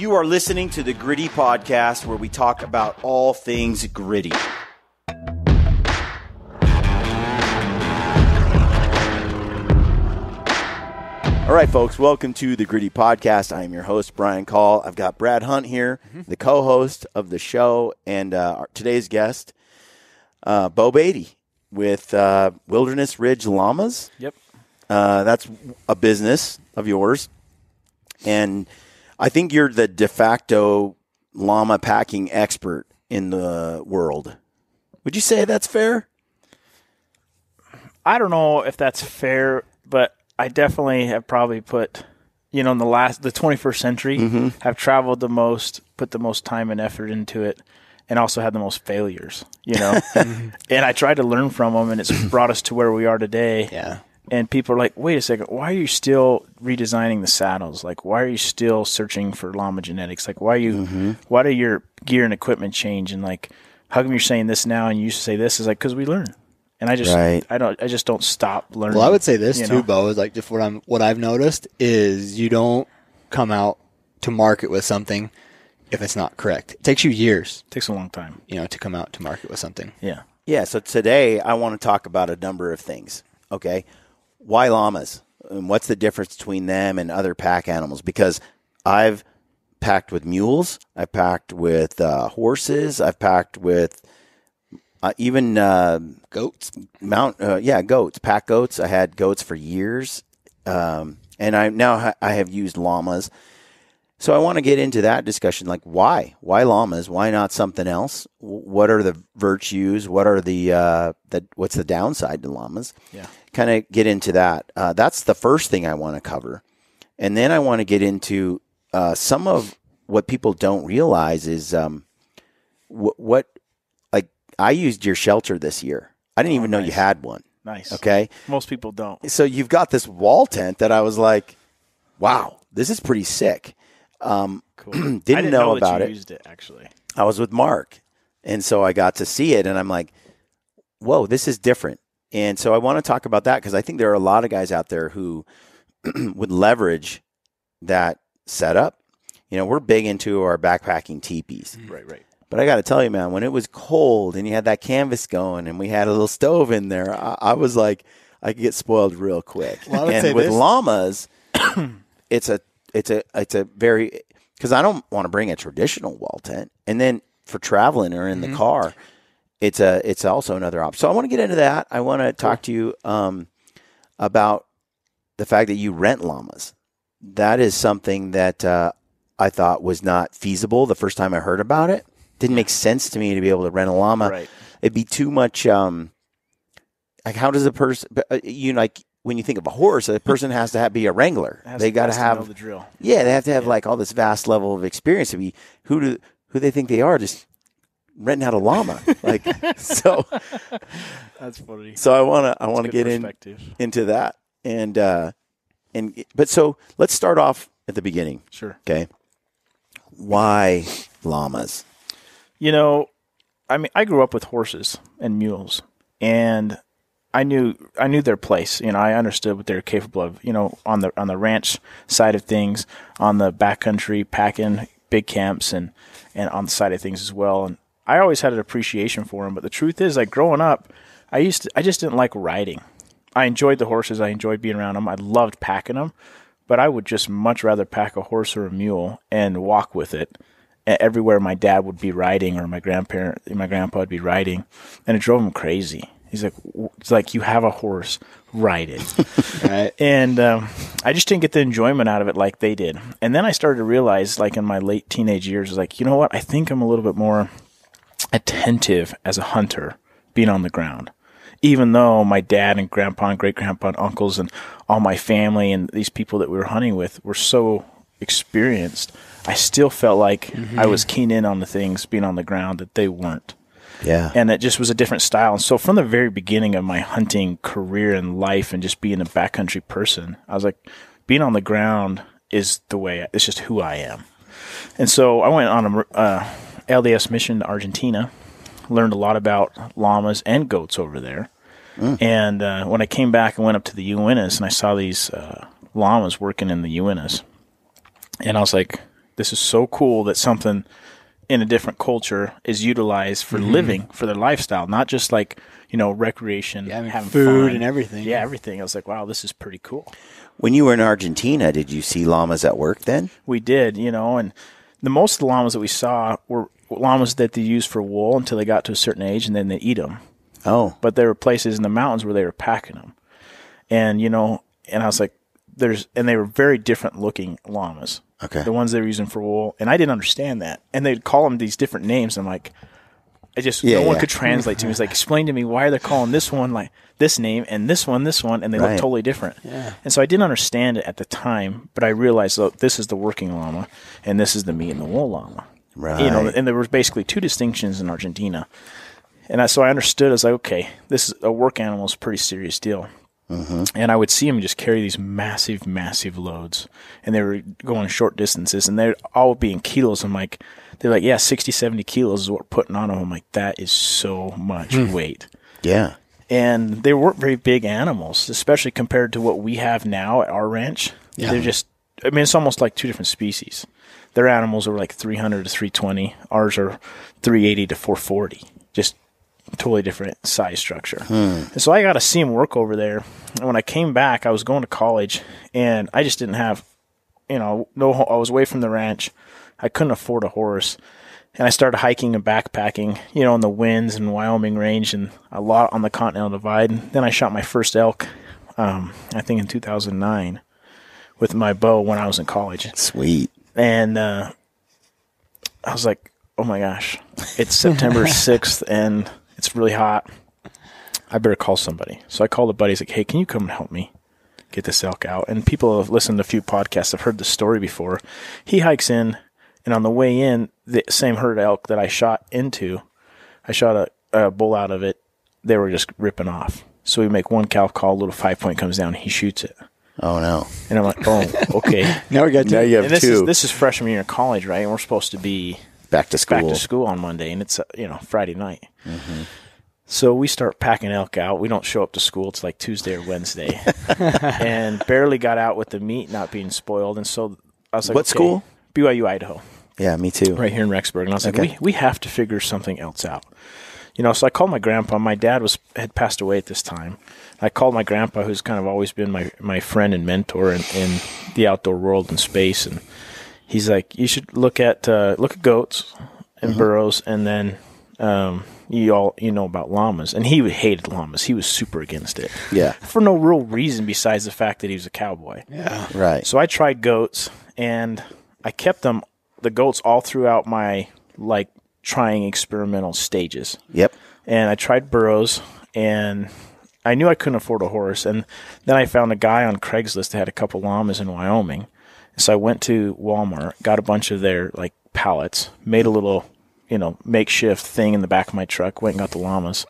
You are listening to the Gritty Podcast, where we talk about all things gritty. All right, folks, welcome to the Gritty Podcast. I am your host, Brian Call. I've got Brad Hunt here, the co host of the show, and uh, our- today's guest, uh, Beau Baty with uh, Wilderness Ridge Llamas. Yep. Uh, that's a business of yours. And I think you're the de facto llama packing expert in the world. Would you say that's fair? I don't know if that's fair, but I definitely have probably put, you know, in the last, the 21st century, Mm-hmm. have traveled the most, put the most time and effort into it, and also had the most failures, you know? and I tried to learn from them, and it's brought us to where we are today. Yeah. And people are like, wait a second, why are you still redesigning the saddles? Like, why are you still searching for llama genetics? Like, why are you, Mm-hmm. why do your gear and equipment change? And like, how come you're saying this now and you used to say this? Is like, because we learn. And I just, Right. I don't, I just don't stop learning. Well, I would say this too, know? Beau, is like just what I'm what I've noticed is you don't come out to market with something if it's not correct. It takes you years, It takes a long time. you know, to come out to market with something. Yeah. Yeah, so today I want to talk about a number of things. Okay. Why llamas? And what's the difference between them and other pack animals? Because I've packed with mules, I've packed with uh, horses, I've packed with uh, even uh, Goats. mount uh, yeah goats pack goats i had goats for years um, and i now ha- i have used llamas so i want to get into that discussion like why why llamas why not something else what are the virtues what are the uh, the what's the downside to llamas Yeah. Kind of get into that. Uh, that's the first thing i want to cover. And then i want to get into uh, some of what people don't realize is um, wh- what like i used your shelter this year. I didn't even know you had one. Nice. okay? Most people don't. so you've got this wall tent that i was like wow this is pretty sick. Um, Cool. didn't, didn't know, know, about you it. used it actually. i was with mark. And so i got to see it and i'm like whoa this is different and so i want to talk about that because i think there are a lot of guys out there who would leverage that setup you know we're big into our backpacking teepees Right, right. but I got to tell you, man, when it was cold and you had that canvas going and we had a little stove in there, I, I was like, I could get spoiled real quick. Well, and with this- llamas, it's a it's a it's a very because I don't want to bring a traditional wall tent, and then for traveling or in Mm-hmm. the car, it's a it's also another option. So I want to get into that. I want to talk to you um, about the fact that you rent llamas. That is something that uh, I thought was not feasible the first time I heard about it. Didn't make sense to me to be able to rent a llama. Right. It'd be too much. Um, like, how does a person? You know, like when you think of a horse, a person has to have, be a wrangler. They got to have the drill. yeah, they have to have like all this vast level of experience to be who do who they think they are just renting out a llama. like so That's funny. so I want to I want to get in into that. And uh and but so let's start off at the beginning, Sure. okay? Why llamas? You know, I mean, I grew up with horses and mules, and I knew I knew their place. You know, I understood what they're capable of. You know, on the on the ranch side of things, on the backcountry packing big camps, and and on the side of things as well. And I always had an appreciation for them. But the truth is, like growing up, I used to I just didn't like riding. I enjoyed the horses. I enjoyed being around them. I loved packing them, but I would just much rather pack a horse or a mule and walk with it everywhere my dad would be riding or my grandparent my grandpa would be riding and it drove him crazy he's like it's like you have a horse ride it Right. and um, i just didn't get the enjoyment out of it like they did and then i started to realize like in my late teenage years was like you know what i think i'm a little bit more attentive as a hunter being on the ground even though my dad and grandpa and great grandpa and uncles and all my family and these people that we were hunting with were so experienced, I still felt like I was keen in on the things being on the ground that they weren't. Yeah. And it just was a different style. And so from the very beginning of my hunting career and life and just being a backcountry person, I was like, being on the ground is the way, it's just who I am. And so I went on a uh, LDS mission to Argentina, learned a lot about llamas and goats over there. And uh, when I came back and went up to the Uintas and I saw these uh, llamas working in the Uintas, and I was like, this is so cool that something in a different culture is utilized for Mm-hmm. living for their lifestyle, not just like you know recreation, Yeah, I mean, having food fun. and everything. Yeah, everything. I was like, wow, this is pretty cool. When you were in Argentina, did you see llamas at work then? We did, you know, and the most of the llamas that we saw were llamas that they used for wool until they got to a certain age, and then they eat them. Oh, but there were places in the mountains where they were packing them. And, you know, and I was like, there's, and they were very different looking llamas. Okay. The ones they were using for wool. And I didn't understand that. And they'd call them these different names. And I'm like, I just, Yeah, no one yeah. could translate to me. It's like, explain to me why they're calling this one like this name and this one, this one, and they Right. look totally different. Yeah. And so I didn't understand it at the time, but I realized, look, this is the working llama and this is the meat and the wool llama. Right. You know, and there was basically two distinctions in Argentina. And I, so I understood. I was like, okay, this is a work animal is a pretty serious deal. Mm-hmm. And I would see them just carry these massive, massive loads, and they were going short distances, and they're all being kilos. I'm like, they're like, yeah, 60, 70 kilos is what we're putting on them. I'm like, that is so much hmm. weight. yeah. And they weren't very big animals, especially compared to what we have now at our ranch. Yeah. They're just, I mean, it's almost like two different species. Their animals are like 300 to 320. Ours are 380 to 440. Just totally different size structure. And so I got to see him work over there. And when I came back, I was going to college and I just didn't have, you know, no, I was away from the ranch. I couldn't afford a horse. And I started hiking and backpacking, you know, in the winds and Wyoming range and a lot on the Continental Divide. And then I shot my first elk, um, I think in 2009 with my bow when I was in college Sweet. And uh, I was like, "Oh my gosh, it's September sixth, and it's really hot. I better call somebody." So I called a buddy. He's like, "Hey, can you come and help me get this elk out?" And people have listened to a few podcasts. have heard the story before. He hikes in, and on the way in, the same herd of elk that I shot into, I shot a, a bull out of it. They were just ripping off. So we make one cow call. A little five point comes down. He shoots it, Oh no. and I'm like, "Oh, okay." Now we got Now to. you have and this two. is this is freshman year in college, right? And we're supposed to be back to school. back to school on Monday, and it's uh, you know Friday night. Mm-hmm. So we start packing elk out. We don't show up to school. It's like Tuesday or Wednesday, and barely got out with the meat not being spoiled. And so I was like, What okay, school? BYU Idaho, Yeah, me too. right here in Rexburg. And I was like, we we have to figure something else out. You know, so I called my grandpa. My dad was had passed away at this time. I called my grandpa, who's kind of always been my, my friend and mentor in, in the outdoor world and space, and he's like, you should look at uh, look at goats and burros, and then um, you all you know about llamas. And he hated llamas. He was super against it Yeah. for no real reason besides the fact that he was a cowboy. Yeah. Right. So I tried goats, and I kept them the goats all throughout my like trying experimental stages yep. and I tried burros, and I knew I couldn't afford a horse. And then I found a guy on Craigslist that had a couple llamas in Wyoming. So I went to Walmart, got a bunch of their like pallets, made a little, you know, makeshift thing in the back of my truck, went and got the llamas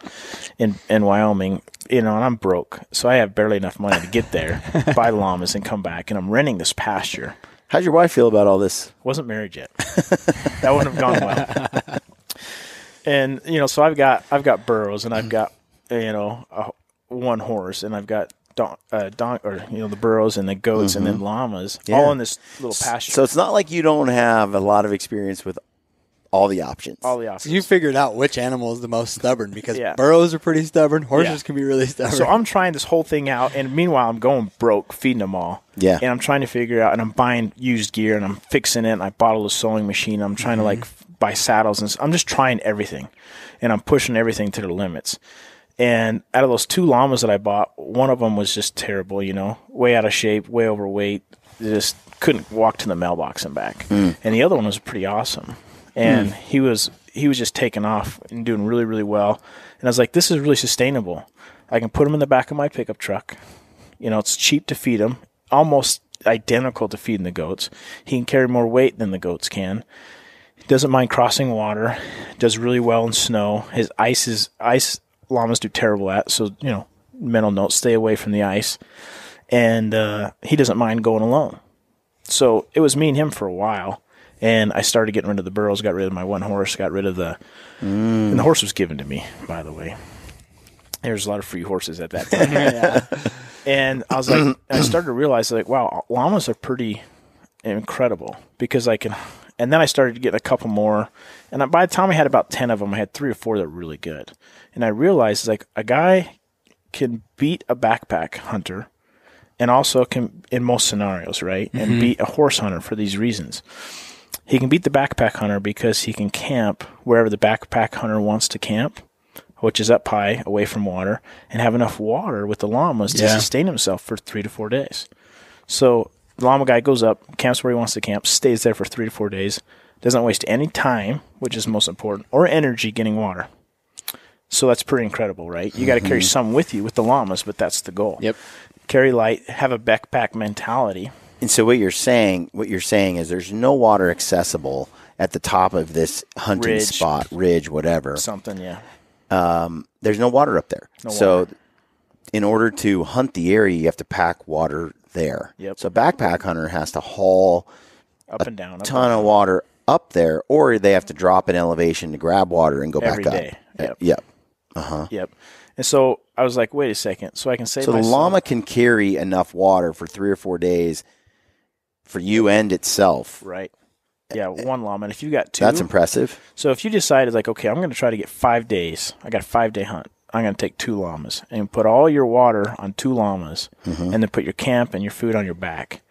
in in Wyoming. You know, and I'm broke, so I have barely enough money to get there, buy llamas, and come back. And I'm renting this pasture. How'd your wife feel about all this? Wasn't married yet. that wouldn't have gone well. And you know, so I've got I've got burros, and I've mm-hmm. got you know a, one horse, and I've got don, uh, don or you know the burros and the goats, and then mm-hmm. llamas, Yeah. all in this little pasture. So it's not like you don't have a lot of experience with all the options. all the options. You figured out which animal is the most stubborn because Yeah. burros are pretty stubborn. Horses Yeah. can be really stubborn. So I'm trying this whole thing out, and meanwhile I'm going broke feeding them all. Yeah. And I'm trying to figure out, and I'm buying used gear, and I'm fixing it. And I bought a little sewing machine. I'm trying to mm-hmm. like f- buy saddles, and I'm just trying everything, and I'm pushing everything to the limits. And out of those two llamas that I bought, one of them was just terrible. You know, way out of shape, way overweight. Just couldn't walk to the mailbox and back. Hmm. And the other one was pretty awesome. And hmm. he was he was just taking off and doing really really well. And I was like, this is really sustainable. I can put him in the back of my pickup truck. You know, it's cheap to feed him, almost identical to feeding the goats. He can carry more weight than the goats can. Doesn't mind crossing water. Does really well in snow. His ice is ice llamas do terrible at. So you know, mental note: stay away from the ice. And uh, he doesn't mind going alone. So it was me and him for a while. And I started getting rid of the burros, got rid of my one horse, got rid of the. And the horse was given to me, by the way. There's a lot of free horses at that time. And I was like, I started to realize like, wow, llamas are pretty incredible because I can. And then I started to get a couple more, and by the time I had about ten of them, I had three or four that were really good. And I realized like a guy can beat a backpack hunter, and also can in most scenarios, right, and mm-hmm. beat a horse hunter for these reasons. He can beat the backpack hunter because he can camp wherever the backpack hunter wants to camp, which is up high, away from water, and have enough water with the llamas to sustain himself for three to four days. So the llama guy goes up, camps where he wants to camp, stays there for three to four days, doesn't waste any time, which is most important, or energy getting water. So that's pretty incredible, right? You got to carry mm-hmm. some with you with the llamas, but that's the goal. Yep. Carry light, have a backpack mentality. And so what you're saying, what you're saying is there's no water accessible at the top of this hunting Ridge. spot, ridge, whatever. Something, yeah. Um, there's no water up there. No so water. in order to hunt the area, you have to pack water there. Yep. So a backpack hunter has to haul Up and down. Up ton of water up there, or they have to drop in elevation to grab water and go Every back day. up. Yep. Yep. Uh huh. Yep. And so I was like, wait a second. So I can save So the llama can carry enough water for three or four days for you and itself. Right. Yeah, one llama. And if you got two, That's impressive. So if you decided like, okay, I'm going to try to get five days. I got a five day hunt. I'm going to take two llamas and put all your water on two llamas, mm-hmm. and then put your camp and your food on your back.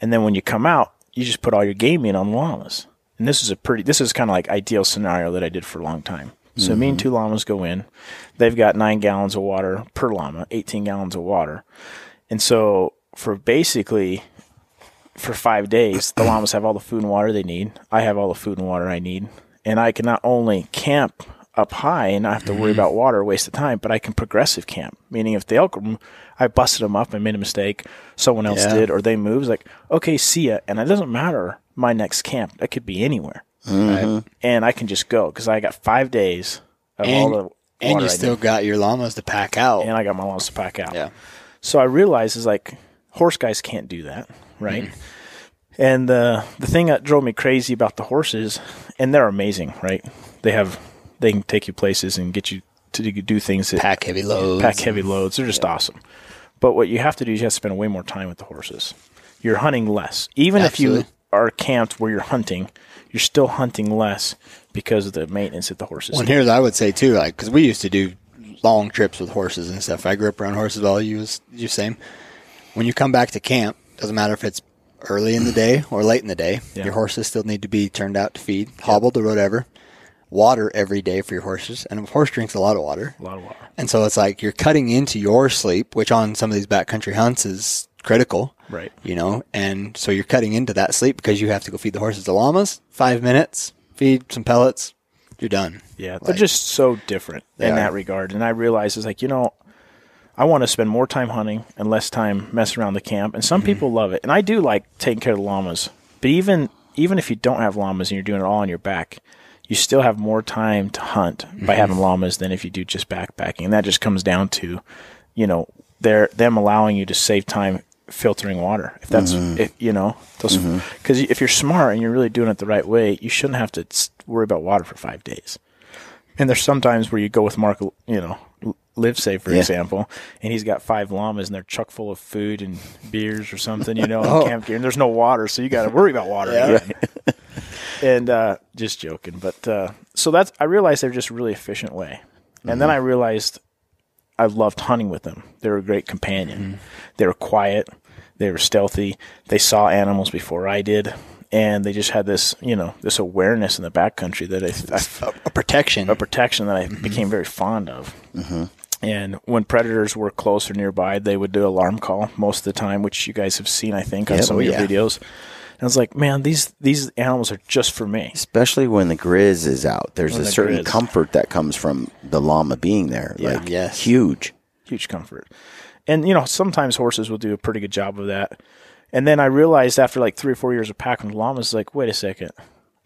And then when you come out, you just put all your game meat on the llamas. And this is a pretty. This is kind of like ideal scenario that I did for a long time. So me and mm-hmm. two llamas go in. They've got nine gallons of water per llama, 18 gallons of water. And so for basically for five days, the llamas have all the food and water they need. I have all the food and water I need. And I can not only camp up high and not have to worry about water waste of time, but I can progressive camp. Meaning if the elk, I busted them up and made a mistake, someone else Yeah. did, or they moved, like, okay, see ya. And it doesn't matter my next camp. That could be anywhere. Right. And I can just go because I got five days of all And, the and you I still got your llamas to pack out. And I got my llamas to pack out. yeah. So I realized is like horse guys can't do that, right? Mm-hmm. And uh, the thing that drove me crazy about the horses, and they're amazing, right? They have they can take you places and get you to do- things that Pack heavy loads. pack heavy loads. They're just awesome. But what you have to do is you have to spend way more time with the horses. You're hunting less, even if you are camped where you're hunting. You're still hunting less because of the maintenance that the horses. Well, and here's I would say too, like because we used to do long trips with horses and stuff. I grew up around horses. All you was you same. When you come back to camp, doesn't matter if it's early in the day or late in the day. Yeah. Your horses still need to be turned out to feed, hobbled or whatever. Water every day for your horses, and a horse drinks a lot of water. a lot of water. And so it's like you're cutting into your sleep, which on some of these backcountry hunts is critical. Right. You know, and so you're cutting into that sleep because you have to go feed the horses the llamas. Five minutes, feed some pellets, you're done. Yeah, they're just so different in are. that regard. And I realized it's like, you know, I want to spend more time hunting and less time messing around the camp. And some Mm-hmm. people love it. And I do like taking care of the llamas. But even even if you don't have llamas and you're doing it all on your back, you still have more time to hunt Mm-hmm. by having llamas than if you do just backpacking. And that just comes down to, you know, they're them allowing you to save time filtering water. If that's Mm-hmm. if you know, because if you're smart and you're really doing it the right way, you shouldn't have to worry about water for 5 days. And there's sometimes where you go with Mark, you know, Livesey, for Yeah. example, and he's got five llamas and they're chock full of food and beers or something, you know, Oh. camp gear, and there's no water, so you got to worry about water. Yeah. again. and uh, just joking, but uh, so that's I realized they're just a really efficient way, and then I realized I loved hunting with them. They were a great companion. They were quiet. They were stealthy. They saw animals before I did, and they just had this, you know, this awareness in the backcountry that I, I A, protection. a protection that I became very fond of. And when predators were close or nearby, they would do alarm call most of the time, which you guys have seen, I think, on some Oh, of your yeah. videos. And I was like, man, these these animals are just for me. Especially when the grizz is out. There's When a the certain grizz. comfort that comes from the llama being there. Yeah. Like Yes. huge. huge comfort. And you know, sometimes horses will do a pretty good job of that. And then I realized after like three or four years of packing llamas, like, wait a second,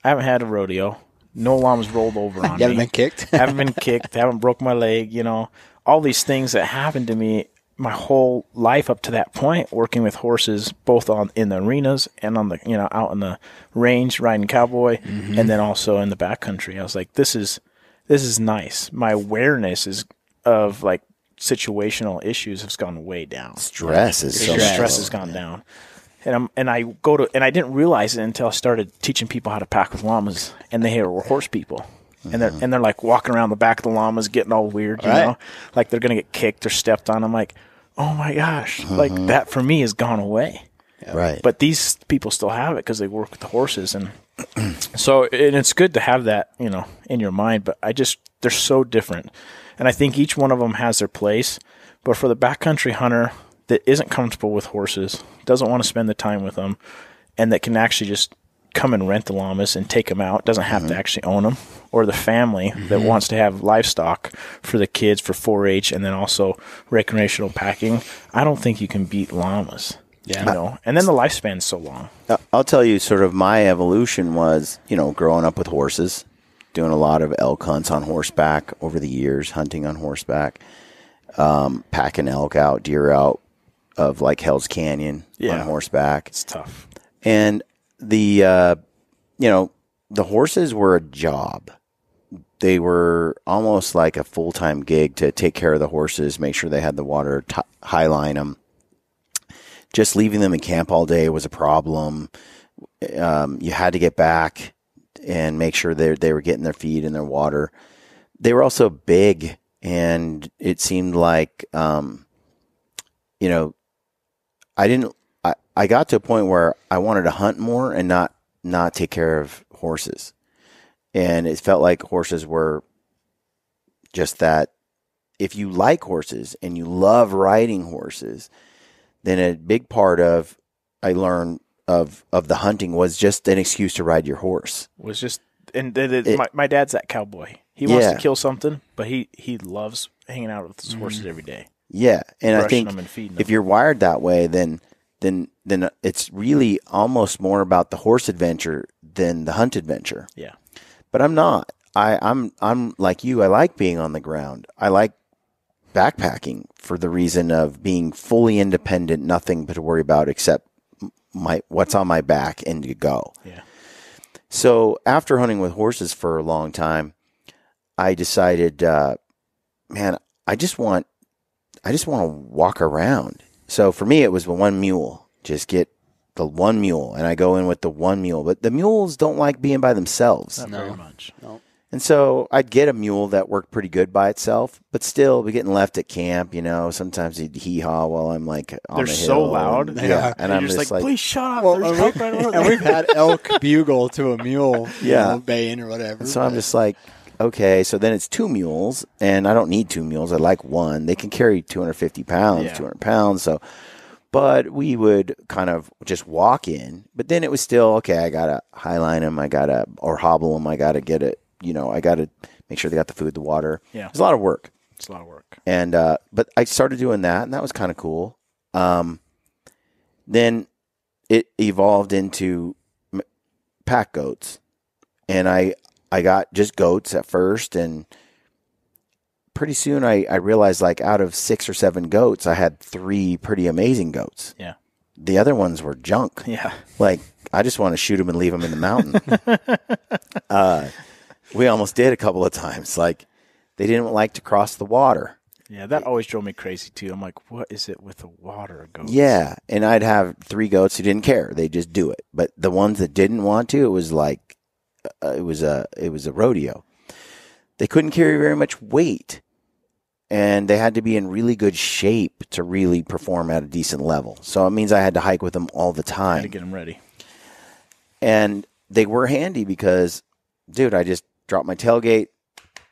I haven't had a rodeo. No llamas rolled over on you haven't me. been kicked. haven't been kicked. Haven't broke my leg. You know, all these things that happened to me my whole life up to that point, working with horses, both on in the arenas and on the you know out in the range riding cowboy, and then also in the backcountry. I was like, this is this is nice. My awareness is of like situational issues has gone way down. Stress is so Stress. Stress has gone down. and I'm and I go to and I didn't realize it until I started teaching people how to pack with llamas, and they were horse people. And they're uh-huh. and they're like walking around the back of the llamas, getting all weird, you know, like they're gonna get kicked or stepped on. I'm like, oh my gosh, like mm-hmm. that for me has gone away. Right. but these people still have it because they work with the horses and so and it's good to have that you know in your mind but i just they're so different. And i think each one of them has their place but for the backcountry hunter that isn't comfortable with horses doesn't want to spend the time with them and that can actually just come and rent the llamas and take them out. Doesn't have to actually own them or the family that wants to have livestock for the kids for 4-h and then also recreational packing. I don't think you can beat llamas Yeah. you know? And then the lifespan's so long. Uh, I'll tell you, sort of my evolution was, you know, growing up with horses, doing a lot of elk hunts on horseback over the years, hunting on horseback, um, packing elk out, deer out of like Hell's Canyon Yeah. on horseback. it's tough. And the, uh, you know, the horses were a job. They were almost like a full time gig to take care of the horses, make sure they had the water, t- high line them. Just leaving them in camp all day was a problem. Um, you had to get back and make sure they they were getting their feed and their water. They were also big, and it seemed like, um, you know, I didn't. I, got to a point where I wanted to hunt more and not not take care of horses, and it felt like horses were just that. If you like horses and you love riding horses, then a big part of I learned of of the hunting was just an excuse to ride your horse. was just and It- my, my dad's that cowboy he wants Yeah. to kill something but he he loves hanging out with his horses mm. every day Yeah, and I think if them you're wired that way, then then then it's really almost more about the horse adventure than the hunt adventure. yeah But I'm not. I, I'm I'm like you. I like being on the ground. I like backpacking for the reason of being fully independent, nothing but to worry about except my what's on my back and to go. yeah So after hunting with horses for a long time, I decided, uh, man, I just want, I just want to walk around. So for me, it was the one mule. Just get the one mule, and I go in with the one mule. But the mules don't like being by themselves, not No. very much and so I'd get a mule that worked pretty good by itself. But still, be getting left at camp. You know, sometimes he'd hee haw while I'm like on They're the so hill. loud. Yeah, Yeah. and you're I'm just, like, please shut up Well, there's and, elk we, right over and there we've had elk bugle to a mule, you Yeah. know, baying or whatever. So I'm just like, okay, so then it's two mules, and I don't need two mules. I like one. They can carry 250 pounds, Yeah. 200 pounds. So, but we would kind of just walk in. But then it was still okay. I gotta highline them. I gotta or hobble them. I gotta get it. You know, I gotta make sure they got the food, the water. Yeah. it's a lot of work. it's a lot of work And uh, but I started doing that, and that was kind of cool. Um, then it evolved into pack goats, and I I got just goats at first, and pretty soon I I realized like out of six or seven goats, I had three pretty amazing goats. yeah The other ones were junk. yeah Like I just want to shoot them and leave them in the mountain. uh, we almost did a couple of times. Like they didn't like to cross the water. yeah that always drove me crazy too i'm like what is it with the water goats Yeah, and I'd have three goats who didn't care; they just do it. But the ones that didn't want to, it was like uh, it was a it was a rodeo. They couldn't carry very much weight, and they had to be in really good shape to really perform at a decent level. So it means I had to hike with them all the time. had to get them ready and they were handy because, dude, I just dropped my tailgate,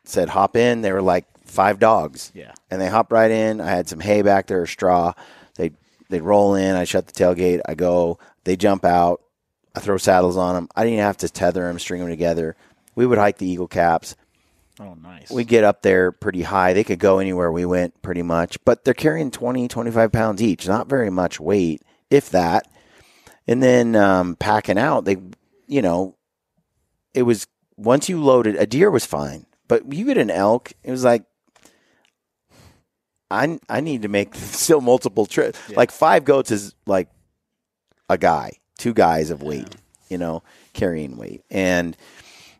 said hop in. They were like five dogs yeah and they hop right in. I had some hay back there, or straw. They they roll in. I shut the tailgate. I go. They jump out. I throw saddles on them. I didn't have to tether them, string them together. We would hike the Eagle Caps. Oh nice We get up there pretty high. They could go anywhere we went pretty much, but they're carrying 20, 25 pounds each. Not very much weight, if that. And then um, packing out, they, you know, it was once you loaded, a deer was fine, but you get an elk, it was like, I, I need to make still multiple trips. Yeah. Like five goats is like a guy, two guys of weight, you know, carrying weight. And,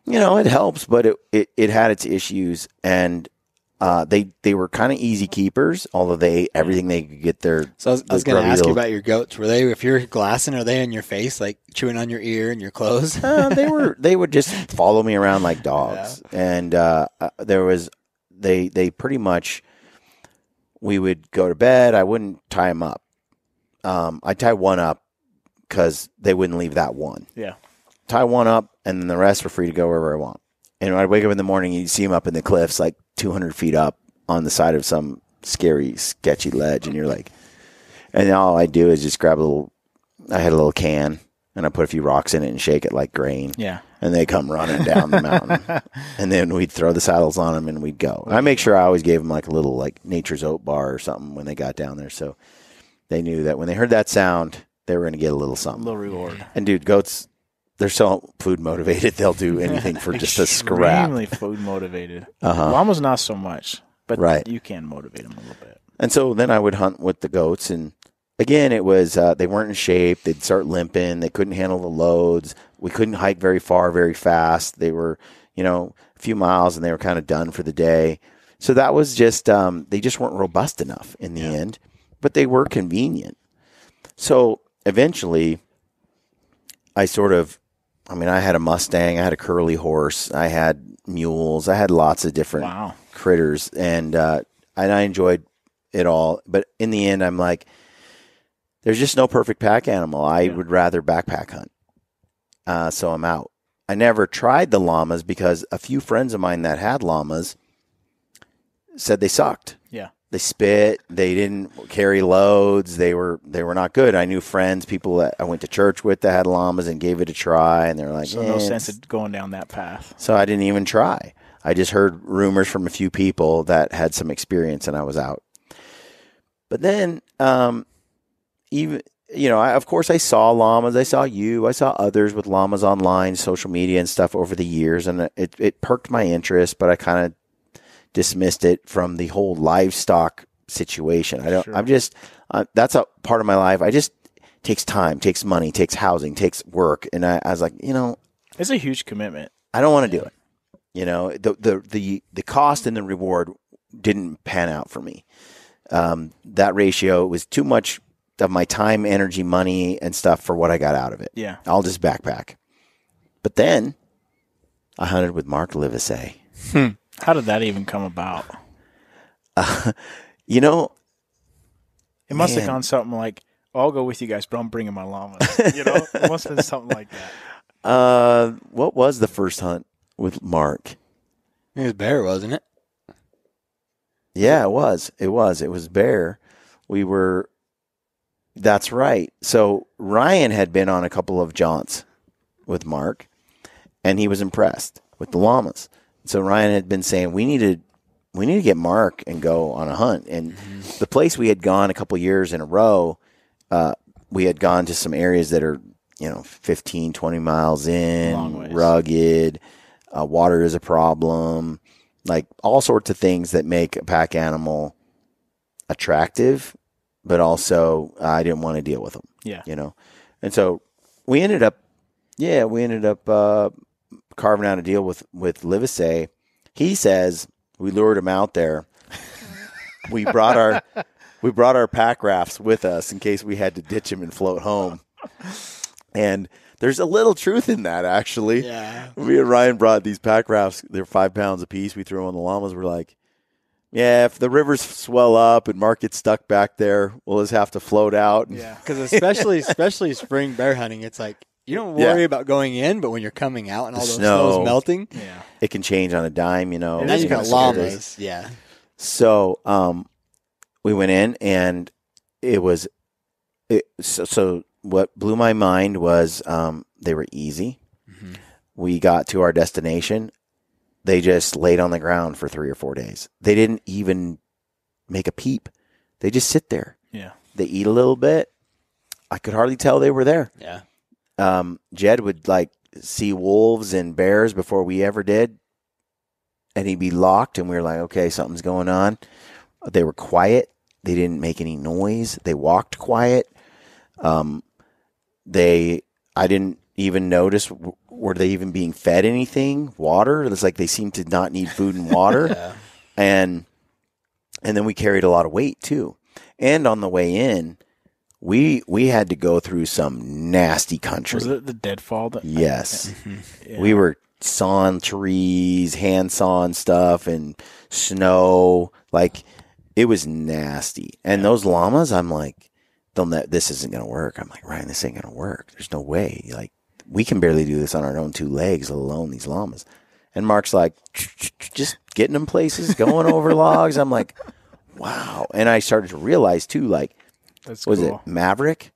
you know, it helps, but it, it, it had its issues. And Uh, they they were kind of easy keepers, although they everything they could get their. So I was, was going to ask you about your goats. Were they, if you're glassing, are they in your face, like chewing on your ear and your clothes? Uh, they were they would just follow me around like dogs, and uh, uh, there was they they pretty much we would go to bed. I wouldn't tie them up. Um, I tie one up because they wouldn't leave that one. Yeah. Tie one up, and then the rest were free to go wherever I want. And I'd wake up in the morning, and you'd see them up in the cliffs, like 200 feet up on the side of some scary, sketchy ledge, and you're like, and all I do is just grab a little. I had a little can, and I put a few rocks in it and shake it like grain Yeah. and they come running down the mountain. and then we'd throw the saddles on them and we'd go. And I make sure I always gave them like a little like nature's oat bar or something when they got down there, so they knew that when they heard that sound, they were going to get a little A something. little reward. And dude, goats, they're so food motivated; they'll do anything for just a scrap. Extremely food motivated. Uh-huh. Llamas not so much, but Right. you can motivate them a little bit. And so then I would hunt with the goats, and again, it was uh, they weren't in shape. They'd start limping. They couldn't handle the loads. We couldn't hike very far, very fast. They were, you know, a few miles, and they were kind of done for the day. So that was just um, they just weren't robust enough in the end, but they were convenient. So eventually, I sort of, I mean, I had a Mustang, I had a curly horse, I had mules, I had lots of different Wow. critters, and uh, and I enjoyed it all. But in the end, I'm like, there's just no perfect pack animal. I Yeah. would rather backpack hunt. Uh, so I'm out. I never tried the llamas because a few friends of mine that had llamas said they sucked. Yeah. They spit. They didn't carry loads. They were they were not good. I knew friends, people that I went to church with that had llamas and gave it a try, and they're like, So "Eh, no sense of going down that path. so I didn't even try. I just heard rumors from a few people that had some experience, and I was out. But then, um, even you know, I, of course, I saw llamas. I saw you. I saw others with llamas online, social media, and stuff over the years, and it it perked my interest. But I kind of dismissed it from the whole livestock situation. I don't. Sure. I'm just uh, that's a part of my life. I just takes time, takes money, takes housing, takes work, and I, I was like, you know, It's a huge commitment. I don't want to do it. You know, the the the the cost and the reward didn't pan out for me. Um, that ratio was too much of my time, energy, money, and stuff for what I got out of it. Yeah. I'll just backpack. But then I hunted with Mark Livesey. How did that even come about? You know, It must Man. have gone something like, oh, "I'll go with you guys, but I'm bringing my llamas." You know, it must have been something like that. uh, what was the first hunt with Mark? It was bear, wasn't it? Yeah, it was. It was. It was bear. We were. That's right. So Ryan had been on a couple of jaunts with Mark, and he was impressed with the llamas. So Ryan had been saying we need to we need to get Mark and go on a hunt. And the place we had gone a couple years in a row, uh, we had gone to some areas that are you know 15, 20 miles in, rugged. Uh, water is a problem like all sorts of things that make a pack animal attractive, but also uh, I didn't want to deal with them, Yeah. you know. And so we ended up, yeah, we ended up uh, carving out a deal with with Livesey. He says we lured him out there. we brought our we brought our pack rafts with us in case we had to ditch him and float home. And there's a little truth in that, actually. Yeah. Me and Ryan brought these pack rafts. They're five pounds a piece. We threw them on the llamas. We're like, yeah, if the rivers swell up and Mark gets stuck back there, we'll just have to float out. Yeah. Because especially especially spring bear hunting, it's like you don't Yeah. worry about going in, but when you're coming out and all The those snow. snow's melting, Yeah. It can change on a dime, you know. It now is you got llamas. Yeah. So, um, we went in and it was, it, so, so what blew my mind was, um, they were easy. Mm-hmm. We got to our destination. They just laid on the ground for three or four days. They didn't even make a peep. They just sit there. Yeah. They eat a little bit. I could hardly tell they were there. Yeah. Um, Jed would like see wolves and bears before we ever did, and he'd be locked, and we were like, okay, something's going on. They were quiet. They didn't make any noise. They walked quiet. Um, they, I didn't even notice. Were they even being fed anything? Water? It's like they seemed to not need food and water. Yeah. And and then we carried a lot of weight too. And on the way in, we we had to go through some nasty country. Was it the deadfall? That, Yes. Mm-hmm. Yeah. We were sawing trees, hand sawing stuff, and snow. Like it was nasty. And those llamas, I'm like, they'll ne- this isn't going to work. I'm like, Ryan, this ain't going to work. There's no way. Like we can barely do this on our own two legs, let alone these llamas. And Mark's like, just getting them places, going over logs. I'm like, wow. And I started to realize too, like, That's was cool. it Maverick?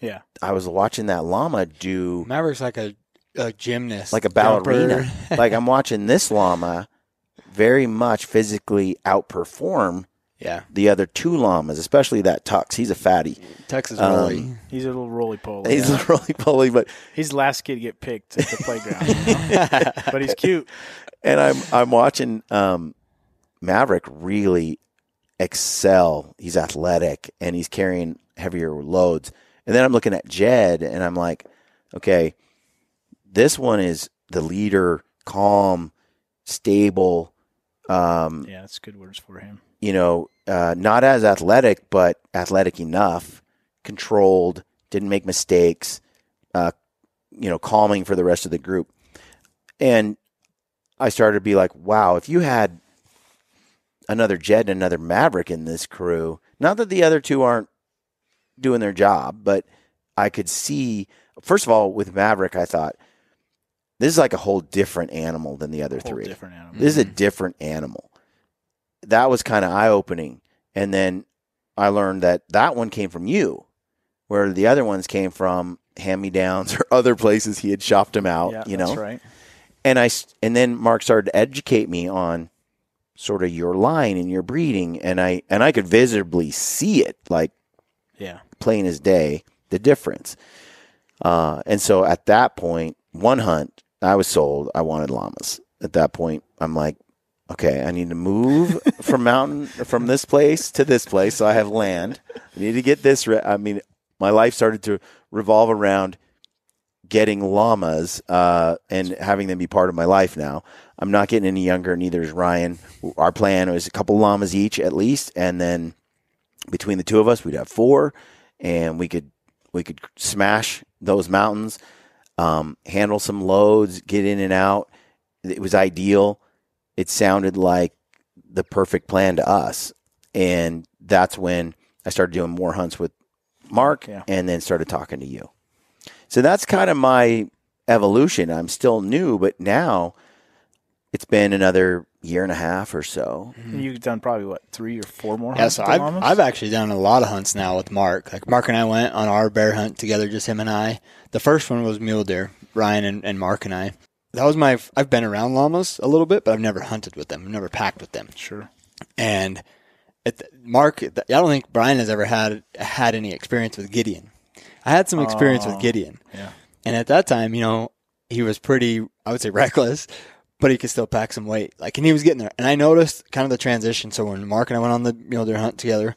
Yeah. I was watching that llama do Maverick's like a, a gymnast, like a ballerina. like I'm watching this llama very much physically outperform yeah, the other two llamas, especially that Tux. He's a fatty. Texas Um, Rolly. He's a little roly poly. He's a roly poly, but He's the last kid to get picked at the playground. you know? but he's cute. and I'm I'm watching um, Maverick really excel. He's athletic and he's carrying heavier loads. And then I'm looking at Jed and I'm like, okay, this one is the leader, calm, stable. Um, Yeah, that's good words for him. you know, uh, not as athletic, but athletic enough, controlled, didn't make mistakes, uh, you know, calming for the rest of the group. And I started to be like, wow, if you had another Jed and another Maverick in this crew, not that the other two aren't doing their job, but I could see, first of all, with Maverick, I thought, this is like a whole different animal than the other Whole three. different animal. This is a mm-hmm. different animal. That was kind of eye opening. And then I learned that that one came from you, where the other ones came from hand me downs or other places he had shopped him out, yeah, you know? that's right. And I, s- and then Mark started to educate me on sort of your line and your breeding. And I, and I could visibly see it like Yeah. plain as day, the difference. Uh, and so at that point, one hunt, I was sold. I wanted llamas. At that point, I'm like, okay, I need to move from mountain from this place to this place, so I have land. I need to get this. Re- I mean, my life started to revolve around getting llamas uh, and having them be part of my life now. I'm not getting any younger, neither is Ryan. Our plan was a couple llamas each at least, and then between the two of us, we'd have four, and we could we could smash those mountains, um, handle some loads, get in and out. It was ideal. It sounded like the perfect plan to us, and that's when I started doing more hunts with Mark, Yeah. and then started talking to you. So that's kind of my evolution. I'm still new, but now it's been another year and a half or so. And You've done probably what three or four more. Yeah, hunts so I've. I've actually done a lot of hunts now with Mark. Like Mark and I went on our bear hunt together, just him and I. The first one was mule deer, Ryan and, and Mark and I. That was my. I've been around llamas a little bit, but I've never hunted with them. I've never packed with them. sure. And it, Mark, I don't think Brian has ever had had any experience with Gideon. I had some experience Oh. with Gideon, Yeah. and at that time, you know, he was pretty, I would say, reckless, but he could still pack some weight. Like, and he was getting there. And I noticed kind of the transition. So when Mark and I went on the mule deer hunt together,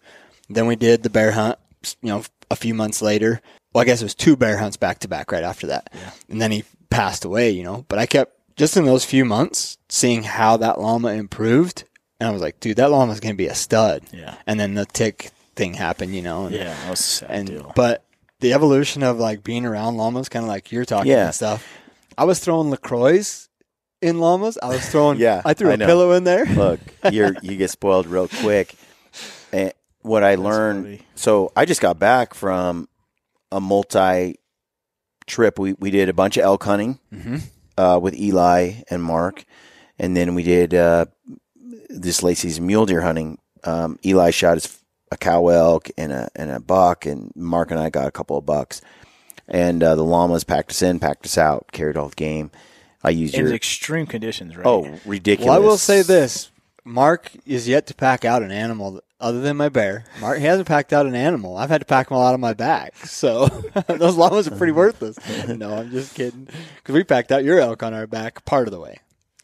then we did the bear hunt. You know, a few months later. Well, I guess it was two bear hunts back to back right after that, and then he passed away. You know, but I kept just in those few months seeing how that llama improved, and I was like, dude, that llama's gonna be a stud. Yeah. And then the tick thing happened. You know. And, Yeah. That was sad and deal. but the evolution of like being around llamas, kind of like you're talking Yeah. and stuff. I was throwing Lacroix in llamas. I was throwing. Yeah, I threw a I know. pillow in there. Look, you're you get spoiled real quick. And what I learned, funny. so I just got back from a multi trip. We we did a bunch of elk hunting Mhm. uh, with Eli and Mark, and then we did uh, this late season mule deer hunting. Um, Eli shot his, a cow elk and a and a buck, and Mark and I got a couple of bucks. And uh, the llamas packed us in, packed us out, carried all the game. I used in your extreme conditions, right? oh ridiculous. Well, I will say this: Mark is yet to pack out an animal other than my bear. Mark he hasn't packed out an animal. I've had to pack them all out of my back. So those llamas are pretty worthless. No, I'm just kidding. Because we packed out your elk on our back part of the way.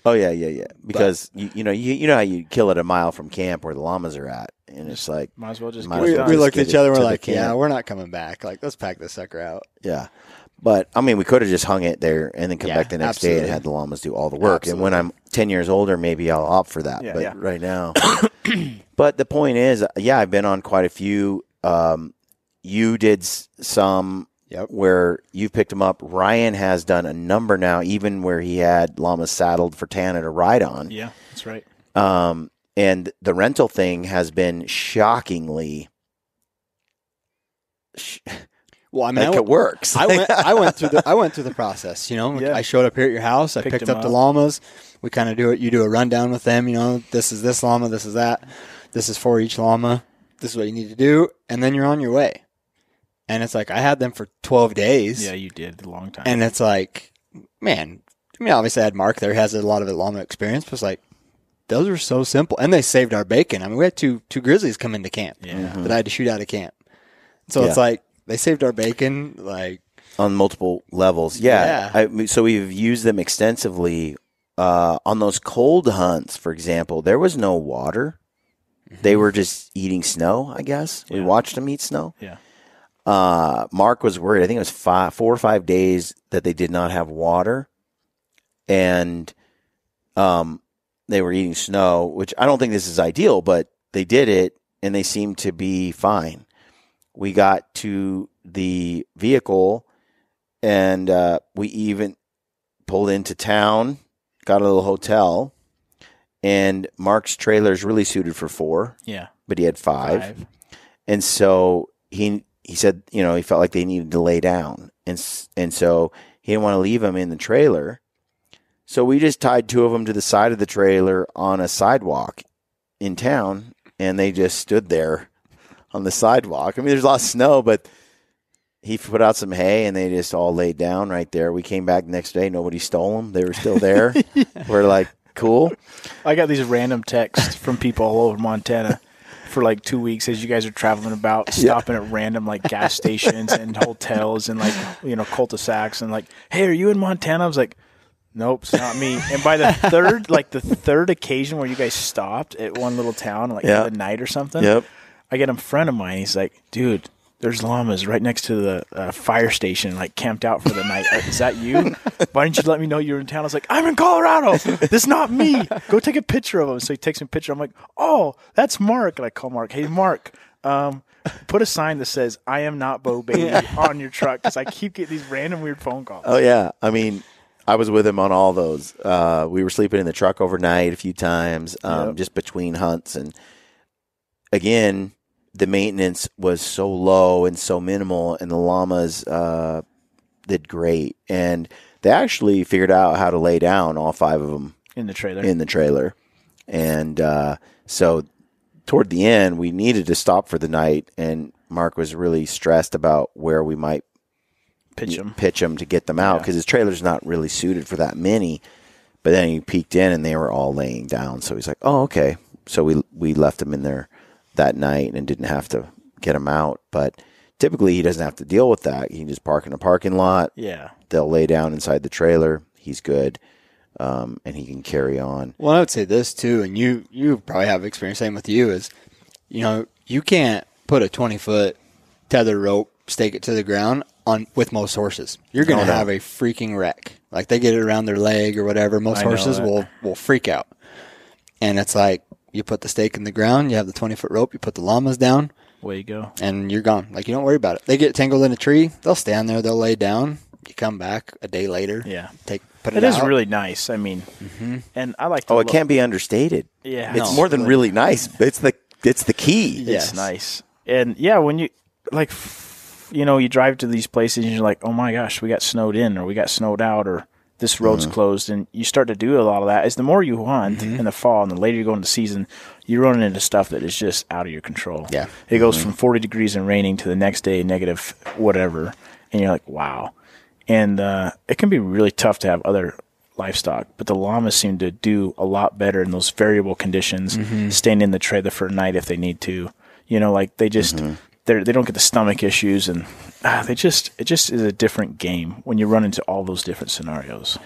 Oh yeah, yeah, yeah. Because you, you know you, you know how you kill it a mile from camp where the llamas are at, and it's like Might as well just Might get We, it done. we looked at each other and we're like, yeah, camp. we're not coming back. Like, let's pack this sucker out. yeah. But I mean, we could have just hung it there and then come Yeah, back the next day and absolutely. had the llamas do all the work. And when I'm 10 years older, maybe I'll opt for that. Yeah. but Yeah. right now, but the point is, yeah, I've been on quite a few. Um, you did some Yep. where you picked them up. Ryan has done a number now, even where he had llamas saddled for Tana to ride on. Yeah, that's right. Um, and the rental thing has been shockingly. Sh- Well, I mean, like I, it works. I went. I went through the. I went through the process. You know, Yeah. I showed up here at your house. I Picked picked, them up, the llamas. We kind of do it. You do a rundown with them. You know, this is this llama. This is that. This is for each llama. This is what you need to do, and then you're on your way. And it's like I had them for 12 days. Yeah, you did a long time. And it's like, man, I mean, obviously I had Mark there. He has a lot of llama experience, but it's like, those were so simple. And they saved our bacon. I mean, we had two two grizzlies come into camp Yeah. that I had to shoot out of camp. So Yeah. it's like, they saved our bacon. Like, on multiple levels. Yeah. Yeah. I so we've used them extensively uh, on those cold hunts. For example, there was no water. They were just eating snow. I guess we watched them eat snow. yeah. Uh, Mark was worried. I think it was five, four or five days that they did not have water, and um, they were eating snow. Which I don't think this is ideal, but they did it, and they seemed to be fine. We got to the vehicle, and uh, we even pulled into town, got a little hotel, and Mark's trailer is really suited for four, Yeah. but he had five. And so he he said, you know, he felt like they needed to lay down, and and so he didn't want to leave them in the trailer. So we just tied two of them to the side of the trailer on a sidewalk in town, and they just stood there on the sidewalk. I mean, there's a lot of snow, but he put out some hay, and they just all laid down right there. We came back the next day, nobody stole them; they were still there. We're like, cool. I got these random texts from people all over Montana for like two weeks as you guys are traveling about, stopping at random like gas stations and hotels and like you know cul-de-sacs and like, hey, are you in Montana? I was like, nope, it's not me. And by the third, like the third occasion where you guys stopped at one little town, like Yeah. at night or something, Yep. I get a friend of mine. He's like, dude. There's llamas right next to the uh, fire station, like camped out for the night. Uh, Is that you? Why didn't you let me know you were in town? I was like, I'm in Colorado. This is not me. Go take a picture of him. So he takes a picture. I'm like, oh, that's Mark. And I call Mark. Hey, Mark, um, put a sign that says "I am not Beau Baty" on your truck because I keep getting these random weird phone calls. Oh yeah, I mean, I was with him on all those. Uh, we were sleeping in the truck overnight a few times, um, Yep. just between hunts, and again, the maintenance was so low and so minimal, and the llamas uh, did great, and they actually figured out how to lay down all five of them in the trailer. in the trailer, and uh, so toward the end, we needed to stop for the night, and Mark was really stressed about where we might Pitch them. pitch them to get them out Yeah. because his trailer's not really suited for that many. But then he peeked in and they were all laying down. So he's like, "Oh, okay." So we we left them in there that night and didn't have to get him out. But typically, he doesn't have to deal with that. He can just park in a parking lot. Yeah. They'll lay down inside the trailer. He's good, um, and he can carry on. Well, I would say this too, and you you probably have experience. Same with you is, you know, you can't put a twenty foot tether rope, stake it to the ground on with most horses. You're going Oh, no. have a freaking wreck. Like they get it around their leg or whatever. Most I horses will will freak out, and it's like you put the stake in the ground, you have the twenty foot rope, you put the llamas down, Way you go. and you're gone. Like you don't worry about it. They get tangled in a tree, they'll stand there, they'll lay down. You come back a day later, Yeah. take put it, It is out. really nice. I mean, mm-hmm. and I like. To Oh, it look- can't be understated. Yeah. It's No. more than really nice. It's the it's the key. It's Yes. nice. And yeah, when you like, you know, you drive to these places and you're like, oh my gosh, we got snowed in or we got snowed out or this road's Mm-hmm. closed. And you start to do a lot of that. Is the more you hunt Mm-hmm. in the fall and the later you go into season, you're running into stuff that is just out of your control. Yeah. It goes Mm-hmm. from 40 degrees and raining to the next day negative whatever. And you're like, wow. And uh, it can be really tough to have other livestock, but the llamas seem to do a lot better in those variable conditions, Mm-hmm. staying in the trailer for a night if they need to. You know, like they just Mm-hmm. They don't get the stomach issues, and ah, they just it just is a different game when you run into all those different scenarios.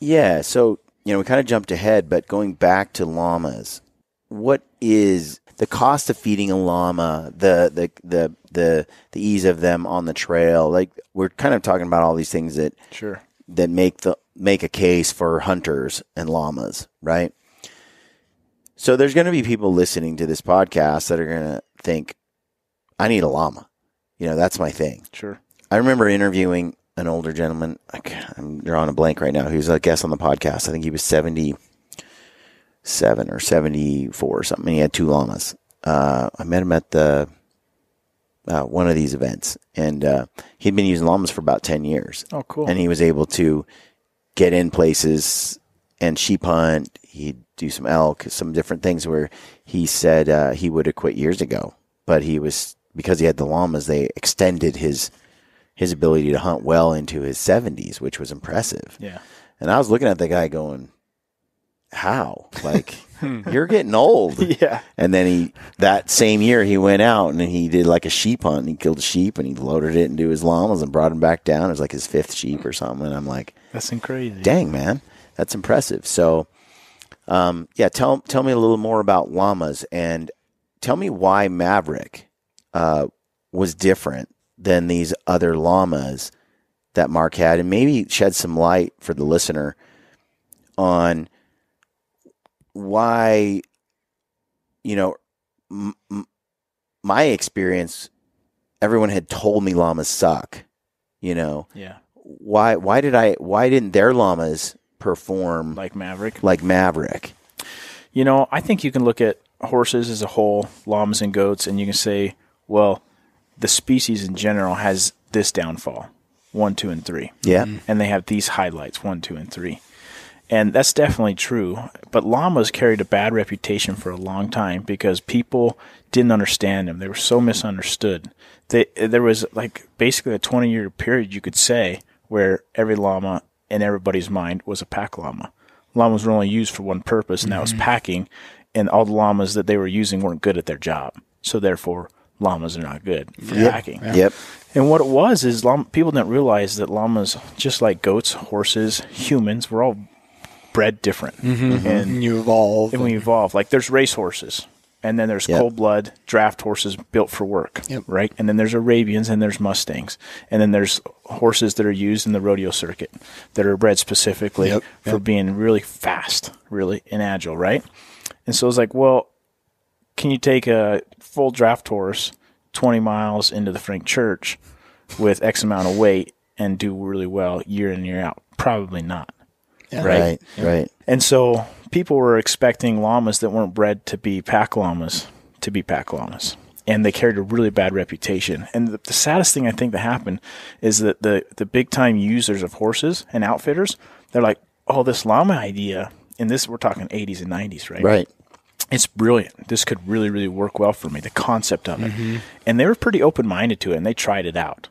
Yeah, so you know, we kind of jumped ahead, but going back to llamas, what is the cost of feeding a llama, the the the the the ease of them on the trail. Like we're kind of talking about all these things that Sure. that make the make a case for hunters and llamas, right? So there's going to be people listening to this podcast that are going to think, "I need a llama." You know, that's my thing. Sure. I remember interviewing an older gentleman. I'm drawing a blank right now. He was a guest on the podcast. I think he was 77 or 74 or something. He had two llamas. Uh, I met him at the uh, one of these events, and uh, he'd been using llamas for about 10 years. Oh, cool. And he was able to get in places and sheep hunt. He'd do some elk, some different things where he said uh, he would have quit years ago, but he was because he had the llamas. They extended his his ability to hunt well into his 70s, which was impressive. yeah. And I was looking at the guy going, "How? Like you're getting old." Yeah. And then he that same year he went out and he did like a sheep hunt. And he killed a sheep and he loaded it into his llamas and brought him back down. It was like his fifth sheep or something. And I'm like, That's crazy. dang man, that's impressive. So, um, yeah, tell tell me a little more about llamas and tell me why Maverick uh, was different than these other llamas that Mark had, and maybe shed some light for the listener on why you know m- m- my experience. Everyone had told me llamas suck. You know, Yeah. why why did I why didn't their llamas perform like, Maverick? Like Maverick. Maverick? You know, I think you can look at horses as a whole, llamas and goats, and you can say, well, the species in general has this downfall one, two, and three. Yeah. Mm. And they have these highlights one, two, and three. And that's definitely true. But llamas carried a bad reputation for a long time because people didn't understand them. They were so misunderstood. They, there was like basically a 20 year period, you could say, where every llama in everybody's mind was a pack llama. Llamas were only used for one purpose, and that was mm-hmm. packing. And all the llamas that they were using weren't good at their job. So therefore, llamas are not good for packing. Yep. And what it was is llama, people didn't realize that llamas, just like goats, horses, humans, we're all bred different. Mm-hmm. Mm-hmm. And, And you evolve. and we evolve. Like there's race horses, and then there's Yep. cold blood draft horses built for work, Yep. right? And then there's Arabians and there's Mustangs, and then there's horses that are used in the rodeo circuit that are bred specifically Yep, for being really fast, really and agile, right? And so it's like, well, can you take a full draft horse 20 miles into the Frank Church with X amount of weight and do really well year in year out? Probably not. Yeah. Right. Right. Right. And so people were expecting llamas that weren't bred to be pack llamas to be pack llamas. And they carried a really bad reputation. And the, the saddest thing I think that happened is that the, the big time users of horses and outfitters, they're like, oh, this llama idea, and this, we're talking 80s and 90s, right? Right. It's brilliant. This could really, really work well for me. The concept of it, mm-hmm. and they were pretty open minded to it, and they tried it out.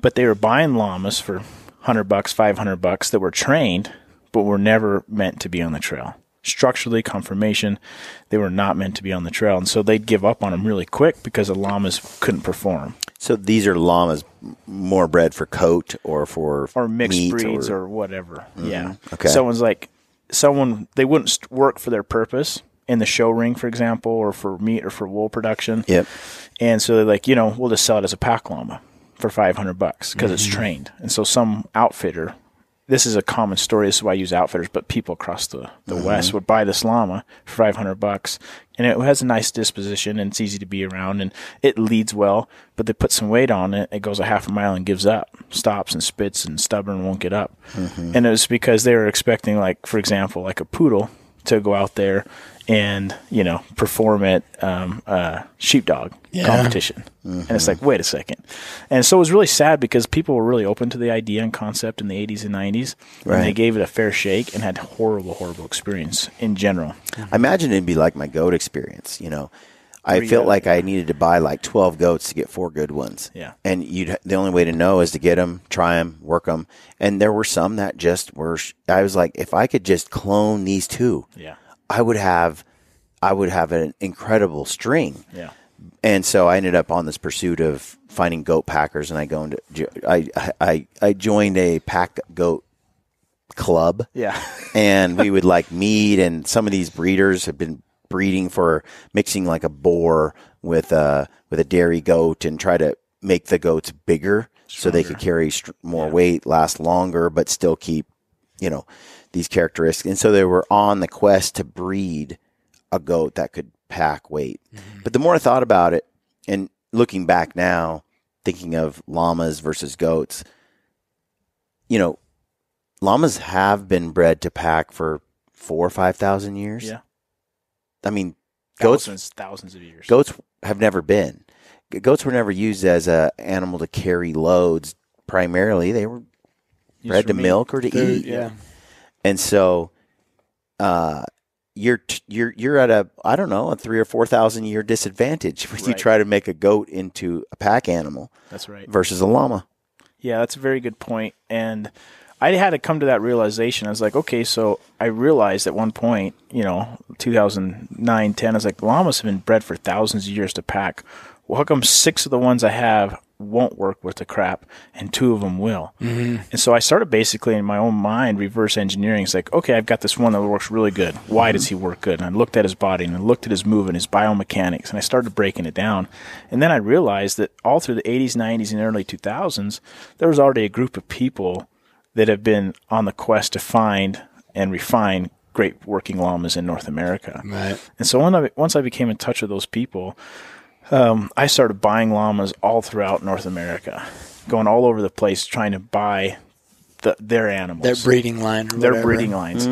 But they were buying llamas for hundred bucks, five hundred bucks that were trained, but were never meant to be on the trail. Structurally, conformation, they were not meant to be on the trail, and so they'd give up on them really quick because the llamas couldn't perform, So these are llamas more bred for coat or for or mixed breeds, or, or, whatever. Yeah. Mm-hmm. Okay. Someone's like, someone they wouldn't work for their purpose in the show ring, for example, or for meat or for wool production. Yep. And so they're like, you know, we'll just sell it as a pack llama for 500 bucks because it's mm-hmm. trained. And so some outfitter, this is a common story. This is why I use outfitters, but people across the, the mm-hmm. West would buy this llama for 500 bucks. And it has a nice disposition and it's easy to be around and it leads well, but they put some weight on it. It goes a half a mile and gives up, stops and spits and stubborn won't get up. Mm-hmm. And it was because they were expecting, like, for example, like a poodle to go out there and you know perform at um, uh, sheepdog Yeah. competition, and it's like, wait a second, and so it was really sad because people were really open to the idea and concept in the '80s and '90s, Right. and they gave it a fair shake and had horrible, horrible experience in general. I imagine it'd be like my goat experience. You know, I you felt like I needed to buy like twelve goats to get four good ones. Yeah. and you'd the only way to know is to get them, try them, work them. And there were some that just were. I was like, if I could just clone these two, Yeah, I would have, I would have an incredible string. yeah, and so I ended up on this pursuit of finding goat packers, and I go into I I I joined a pack goat club, yeah, and we would like meet, and some of these breeders have been breeding for mixing like a boar with a with a dairy goat and try to make the goats bigger so they could carry str- more weight, last longer, but still keep you know these characteristics. And so they were on the quest to breed a goat that could pack weight. Mm-hmm. But the more I thought about it, and looking back now, thinking of llamas versus goats, you know, llamas have been bred to pack for four or five thousand years. Yeah. I mean, goats Thousands, thousands of years. goats have never been. Goats were never used as a animal to carry loads. Primarily, they were Used bred to meat. milk or to They're- eat. yeah. And so, uh, you're you're you're at a I don't know a three or four thousand year disadvantage when you try to make a goat into a pack animal That's right. versus a llama. Yeah, that's a very good point. And I had to come to that realization. I was like, okay, so I realized at one point, you know, 2009, 10, I was like, llamas have been bred for thousands of years to pack. Well, how come six of the ones I have won't work with the crap and two of them will? Mm-hmm. And so I started basically in my own mind reverse engineering. It's like, okay, I've got this one that works really good. Why does he work good? And I looked at his body and I looked at his movement, his biomechanics, and I started breaking it down. And then I realized that all through the 80s, 90s, and early 2000s, there was already a group of people that have been on the quest to find and refine great working llamas in North America. Right. And so when I, once I became in touch with those people, um, I started buying llamas all throughout North America, going all over the place trying to buy the, their animals Their breeding line. Or their whatever. breeding lines.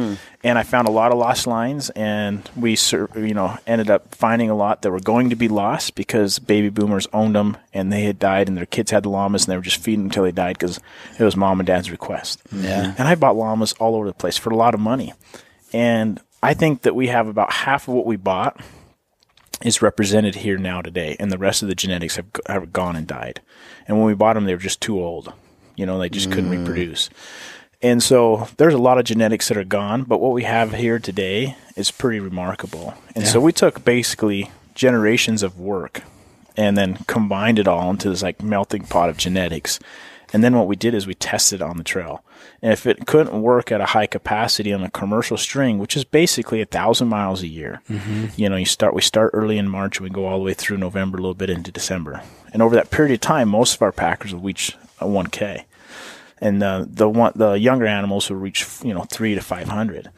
And I found a lot of lost lines, and we, you know, ended up finding a lot that were going to be lost because baby boomers owned them and they had died, and their kids had the llamas, and they were just feeding them until they died because it was mom and dad's request. Yeah. And I bought llamas all over the place for a lot of money, and I think that we have about half of what we bought is represented here now today, and the rest of the genetics have, have gone and died. And when we bought them, they were just too old. You know, they just couldn't mm. reproduce. And so there's a lot of genetics that are gone, but what we have here today is pretty remarkable. And so we took basically generations of work and then combined it all into this like melting pot of genetics. And then what we did is we tested on the trail. And if it couldn't work at a high capacity on a commercial string, which is basically a thousand miles a year, you know, you start we start early in March and we go all the way through November, a little bit into December. And over that period of time, most of our packers will reach a 1K and uh, the one the younger animals will reach you know three to five hundred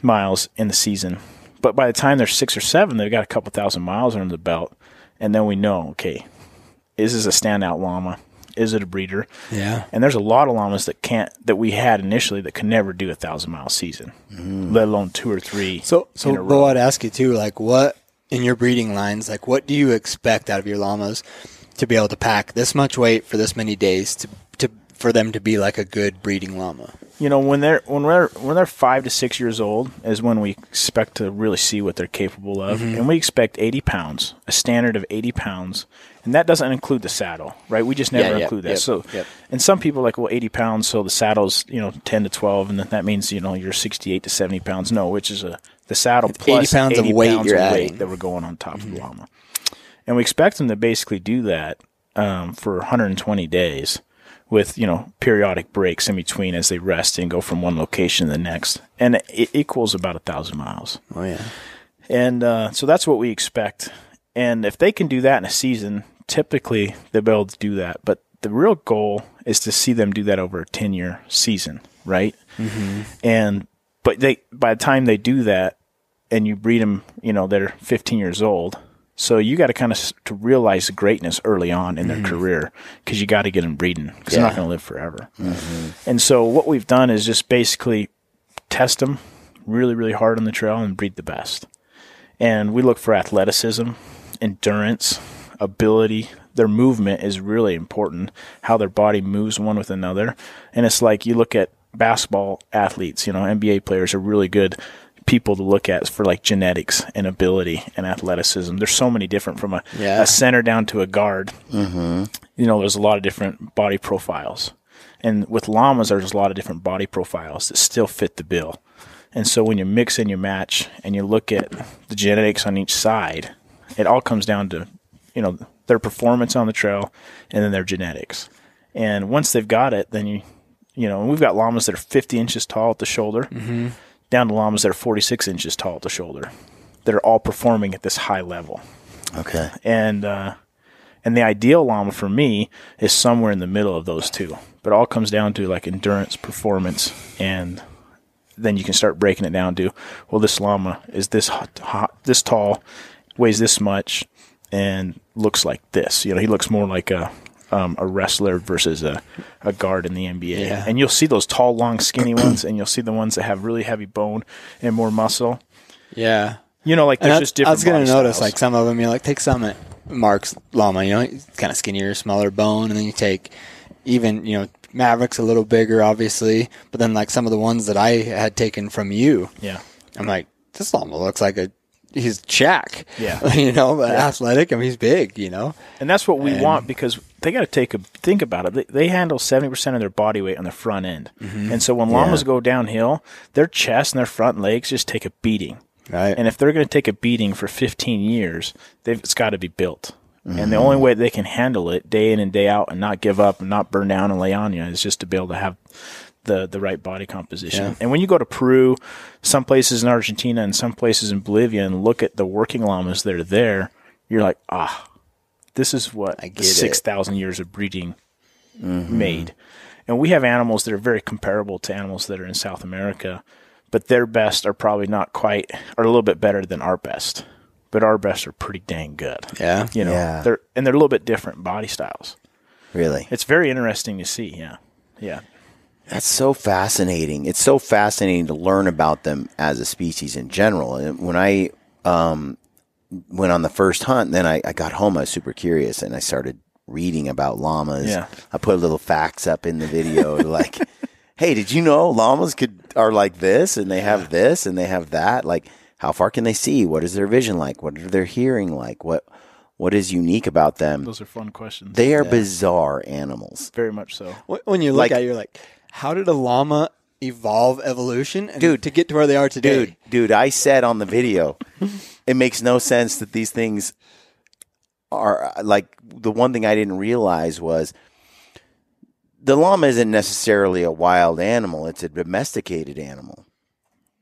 miles in the season. But by the time they're six or seven, they've got a couple thousand miles under the belt, and then we know okay, this is this a standout llama? Is it a breeder? Yeah. And there's a lot of llamas that can't that we had initially that could never do a thousand mile season, let alone two or three. So, so in a Beau, row. I'd ask you too, like, what in your breeding lines, like, what do you expect out of your llamas to be able to pack this much weight for this many days to, to for them to be like a good breeding llama? you know when they're when they're when they're five to six years old is when we expect to really see what they're capable of, Mm-hmm. and we expect eighty pounds, a standard of eighty pounds, and that doesn't include the saddle, right? We just never Yeah, include that. yep, so, yep. and some people are like, well, eighty pounds, so the saddle's you know ten to twelve, and then that means you know you're sixty-eight to seventy pounds. No, which is a the saddle It's plus 80 pounds of weight pounds you're of adding. Mm-hmm. that we're going on top of the llama, and we expect them to basically do that um, for 120 days with you know periodic breaks in between as they rest and go from one location to the next, and it equals about a thousand miles. Oh yeah. And uh, so that's what we expect. And if they can do that in a season, typically they'll be able to do that. But the real goal is to see them do that over a ten year season, right? Mm-hmm. And but they by the time they do that, and you breed them, you know they're 15 years old. So you got to kind of to realize greatness early on in their career because you got to get them breeding because they're not going to live forever. And so what we've done is just basically test them really, really hard on the trail and breed the best. And we look for athleticism, endurance, ability. Their movement is really important, how their body moves one with another. And it's like you look at basketball athletes, you know, NBA players are really good people to look at for like genetics and ability and athleticism. There's so many different from a, Yeah. a center down to a guard. Mm-hmm. You know, there's a lot of different body profiles. And with llamas, there's a lot of different body profiles that still fit the bill. And so when you mix and you match and you look at the genetics on each side, it all comes down to, you know, their performance on the trail and then their genetics. And once they've got it, then you, you know, and we've got llamas that are 50 inches tall at the shoulder, down to llamas that are 46 inches tall at the shoulder. that are all performing at this high level. Okay. And uh, and the ideal llama for me is somewhere in the middle of those two. But it all comes down to like endurance, performance, and then you can start breaking it down to well, this llama is this hot, hot, this tall, weighs this much, and looks like this. You know, he looks more like a um, a wrestler versus a, a guard in the NBA. Yeah. And you'll see those tall, long, skinny ones, and you'll see the ones that have really heavy bone and more muscle. Yeah. You know, like there's I, just I was gonna notice styles. like some of them. You know, like take Summit Mark's llama. You know, he's kind of skinnier, smaller bone, and then you take even you know Maverick's a little bigger, obviously. But then like some of the ones that I had taken from you, yeah, I'm like, this llama looks like a he's Jack. Yeah. you know, but athletic. I mean, he's big. You know. and that's what we And- want because they got to take a think about it. They, they handle seventy percent of their body weight on the front end, Mm-hmm. and so when llamas go downhill, their chest and their front legs just take a beating. Right. And if they're going to take a beating for 15 years, they've, it's got to be built. And the only way they can handle it day in and day out and not give up and not burn down and lay on you is just to be able to have the, the right body composition. Yeah. And when you go to Peru, some places in Argentina and some places in Bolivia and look at the working llamas that are there, you're like, ah, this is what I get 6,000 years of breeding made. And we have animals that are very comparable to animals that are in South America, but their best are probably not quite, are a little bit better than our best. But our best are pretty dang good. Yeah. You know, Yeah. they're and they're a little bit different body styles. Really? It's very interesting to see. Yeah, yeah, That's so fascinating. It's so fascinating to learn about them as a species in general. And when I um, went on the first hunt, then I, I got home, I was super curious and I started reading about llamas. Yeah. I put little facts up in the video like, hey, did you know llamas could are like this and they have this and they have that? Like, how far can they see? What is their vision like? What are their hearing like? What what is unique about them? those are fun questions. They are bizarre animals. very much so. When you look Like- at it, you're like, how did a llama evolve evolution and Dude. to get to where they are today? dude, dude, I said on the video, it makes no sense that these things are like the one thing I didn't realize was the llama isn't necessarily a wild animal; it's a domesticated animal.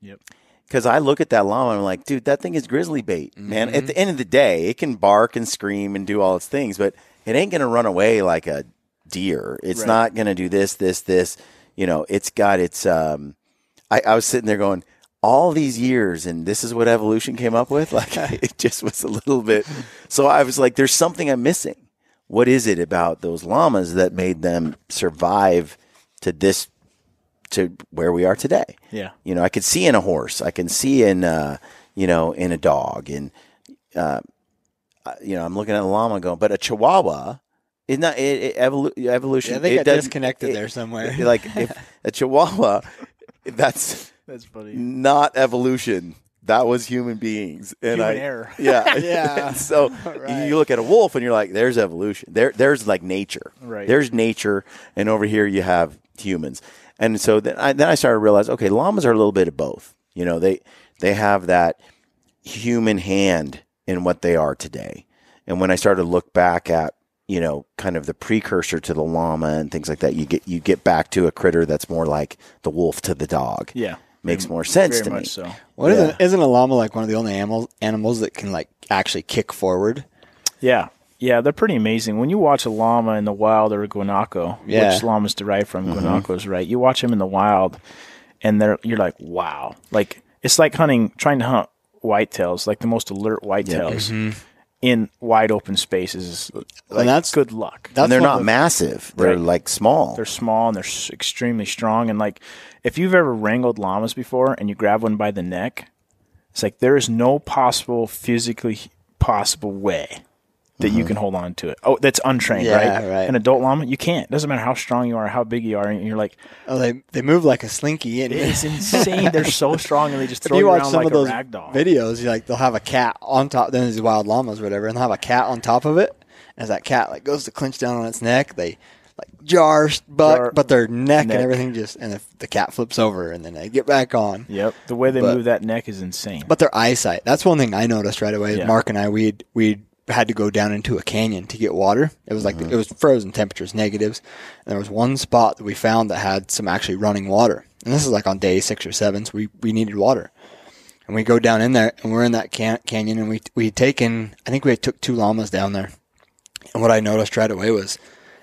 Yep. Because I look at that llama and I'm like, dude, that thing is grizzly bait, man. At the mm-hmm. end of the day, it can bark and scream and do all its things, but it ain't gonna run away like a deer. It's Right. not gonna do this, this, this. You know, it's got its. Um, I, I was sitting there going, all these years, and this is what evolution came up with. Like it just was a little bit. So I was like, there's something I'm missing. What is it about those llamas that made them survive to this, to where we are today? Yeah. You know, I could see in a horse. I can see in, uh, you know, in a dog. And, uh, you know, I'm looking at a llama going, but a chihuahua is not it, it, evolu- evolution. Yeah, they it got doesn't- disconnected it- there somewhere. like if a chihuahua, that's That's funny. not evolution. That was human beings. And Human I, error. Yeah. Yeah. So Right. you look at a wolf and you're like, there's evolution. There, there's like nature. Right. There's nature. And over here you have humans. And so then I, then I started to realize, okay, llamas are a little bit of both. You know, they, they have that human hand in what they are today. And when I started to look back at, you know, kind of the precursor to the llama and things like that, you get, you get back to a critter that's more like the wolf to the dog. Yeah. Makes more sense Very to me. so. What Yeah. not isn't a llama like one of the only animals animals that can like actually kick forward? Yeah. Yeah, they're pretty amazing. When you watch a llama in the wild or a guanaco, Yeah. which llama's derived from, mm-hmm. guanacos, right? You watch them in the wild, and they're you're like, wow, like it's like hunting, trying to hunt whitetails, like the most alert whitetails mm-hmm. In wide open spaces. Like, And that's- good luck. That's and they're not massive. They're Right. like small. They're small and they're extremely strong. And like, if you've ever wrangled llamas before and you grab one by the neck, it's like there is no possible physically possible way that you can hold on to it. Oh, that's untrained, Mm-hmm. Yeah, right? right. An adult llama, you can't. Doesn't matter how strong you are, how big you are, and you're like, Oh, they they move like a slinky. And it's insane. They're so strong, and they just if throw you you watch around some like of those a rag doll. videos, you like they'll have a cat on top. Then these wild llamas, or whatever, and they'll have a cat on top of it. As that cat like goes to clinch down on its neck, they like jar buck, Jar- but their neck, neck. and everything just and if the cat flips over and then they get back on. Yep, the way they But- move that neck is insane. But their eyesight. That's one thing I noticed right away. Yeah. Mark and I, we'd we had to go down into a canyon to get water. It was like Mm-hmm. it was frozen temperatures, negatives. And there was one spot that we found that had some actually running water. And this is like on day six or seven, so we, we needed water. And we go down in there, and we're in that can- canyon, and we we had taken, I think we had took two llamas down there, and what I noticed right away was,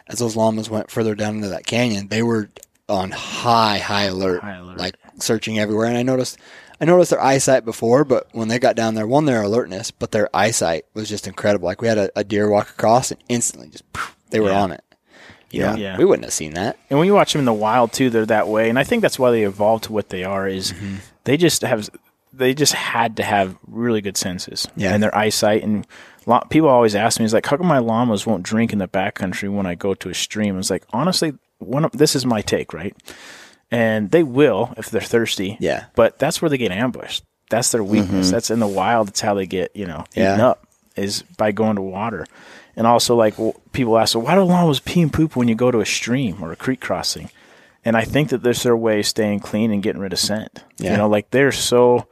as those llamas went further down into that canyon, they were on high high alert, High alert. like searching everywhere, and I noticed. I noticed their eyesight before, but when they got down there, one, their alertness, but their eyesight was just incredible. Like we had a, a deer walk across and instantly just poof, they were Yeah. on it. Know, Yeah. we wouldn't have seen that. And when you watch them in the wild too, they're that way. And I think that's why they evolved to what they are. Is Mm-hmm. they just have they just had to have really good senses Yeah. and their eyesight. And people always ask me, "Is like, how come my llamas won't drink in the backcountry when I go to a stream?" It's like honestly, one of, this is my take, right? And they will if they're thirsty. Yeah. But that's where they get ambushed. That's their weakness. That's in the wild. That's how they get you know eaten Mm-hmm. Yeah. up is by going to water. And also, like people ask, well, why do llamas pee and poop when you go to a stream or a creek crossing? And I think that there's their way of staying clean and getting rid of scent. Yeah. You know, like they're so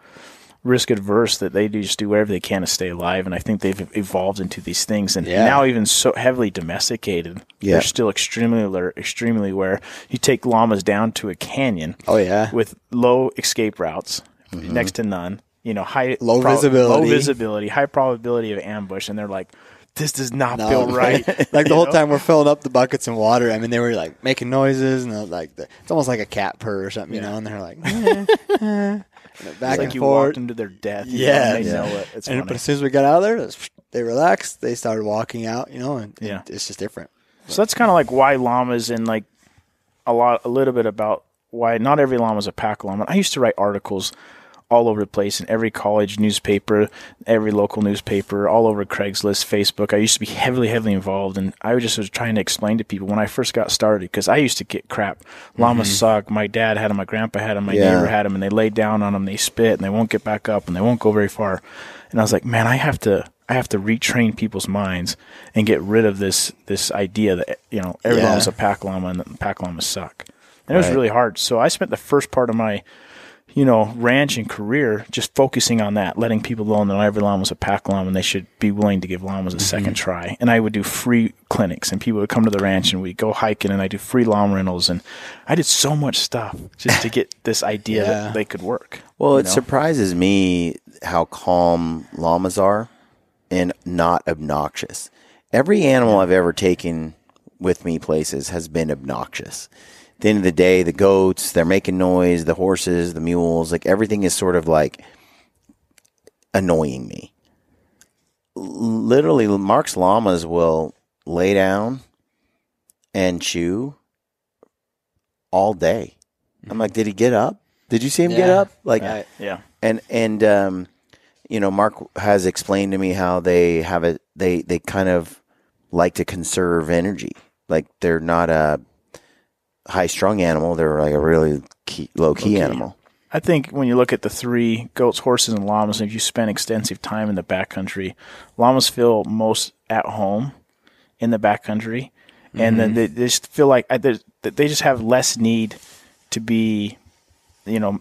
risk adverse that they do just do whatever they can to stay alive. And I think they've evolved into these things. And Yeah. now, even so heavily domesticated, Yeah. they're still extremely alert, extremely aware. You take llamas down to a canyon Oh yeah, with low escape routes, next to none. You know, high Low low visibility. visibility, high probability of ambush, and they're like, "This does not No, feel right." like the whole know? time we're filling up the buckets in water. I mean, they were like making noises and like the, it's almost like a cat purr or something, you know. And they're like eh, eh, and back It's like and you forth. walked into their death. Yeah, they yeah. know it. It's and funny. but as soon as we got out of there, they relaxed. They started walking out, you know, and, and Yeah. it's just different. So that's kind of like why llamas and like a lot, a little bit about why not every llama is a pack llama. I used to write articles all over the place in every college newspaper, every local newspaper, all over Craigslist, Facebook. I used to be heavily, heavily involved, and I was just was trying to explain to people when I first got started because I used to get crap. Llamas mm-hmm. suck. My dad had them, my grandpa had them, my Yeah. neighbor had them, and they lay down on them, they spit, and they won't get back up, and they won't go very far. And I was like, man, I have to. I have to retrain people's minds and get rid of this this idea that you know every Yeah. llama's a pack llama and pack llamas suck. And it was really hard. So I spent the first part of my you know, ranch and career, just focusing on that, letting people know that every llama was a pack llama and they should be willing to give llamas a second mm-hmm. try. And I would do free clinics and people would come to the ranch and we'd go hiking and I do free llama rentals and I did so much stuff just to get this idea Yeah. that they could work. Well, it know? surprises me how calm llamas are and not obnoxious. Every animal I've ever taken with me places has been obnoxious. At the end of the day, the goats, they're making noise, the horses, the mules, like everything is sort of like annoying me. Literally, Mark's llamas will lay down and chew all day. I'm like, did he get up? Did you see him get up? Like, Right. Yeah. and and um, you know, Mark has explained to me how they have a they they kind of like to conserve energy. Like they're not a high strung animal; they're like a really key, low key animal. I think when you look at the three goats, horses, and llamas, if you spend extensive time in the backcountry, llamas feel most at home in the backcountry, and then they, they just feel like uh, they just have less need to be, you know,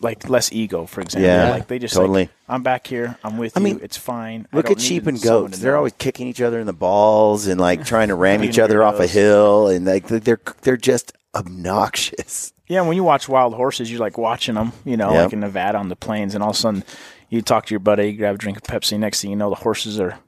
like less ego, for example. Yeah, like they just totally. Like, I'm back here. I'm with I you. mean, it's fine. Look at sheep and goats; they're always kicking each other in the balls and like trying to ram each other off a hill, and like they're they're just obnoxious. Yeah, when you watch wild horses, you're like watching them, you know, Yep. like in Nevada on the plains, and all of a sudden you talk to your buddy, you grab a drink of Pepsi. Next thing you know, the horses are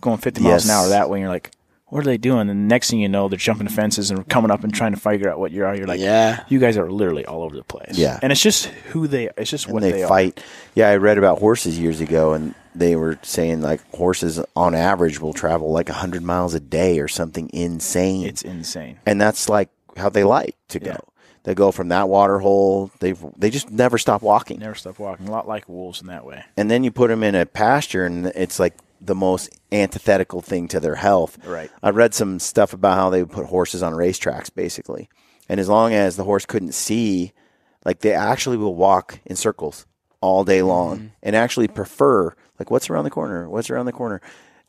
going 50 miles an hour that way. And you're like, what are they doing? And the next thing you know, they're jumping the fences and coming up and trying to figure out what you are. You're like, Yeah. you guys are literally all over the place. Yeah. and it's just who they. It's just and what they, they, fight. Yeah, I read about horses years ago, and they were saying like horses on average will travel like hundred miles a day or something insane. It's insane. and that's like how they like to go. Yeah. They go from that water hole. They they just never stop walking. Never stop walking. A lot like wolves in that way. And then you put them in a pasture, and it's like the most antithetical thing to their health. Right. I read some stuff about how they would put horses on racetracks, basically, and as long as the horse couldn't see, like they actually will walk in circles all day long, mm-hmm. and actually prefer like what's around the corner, what's around the corner,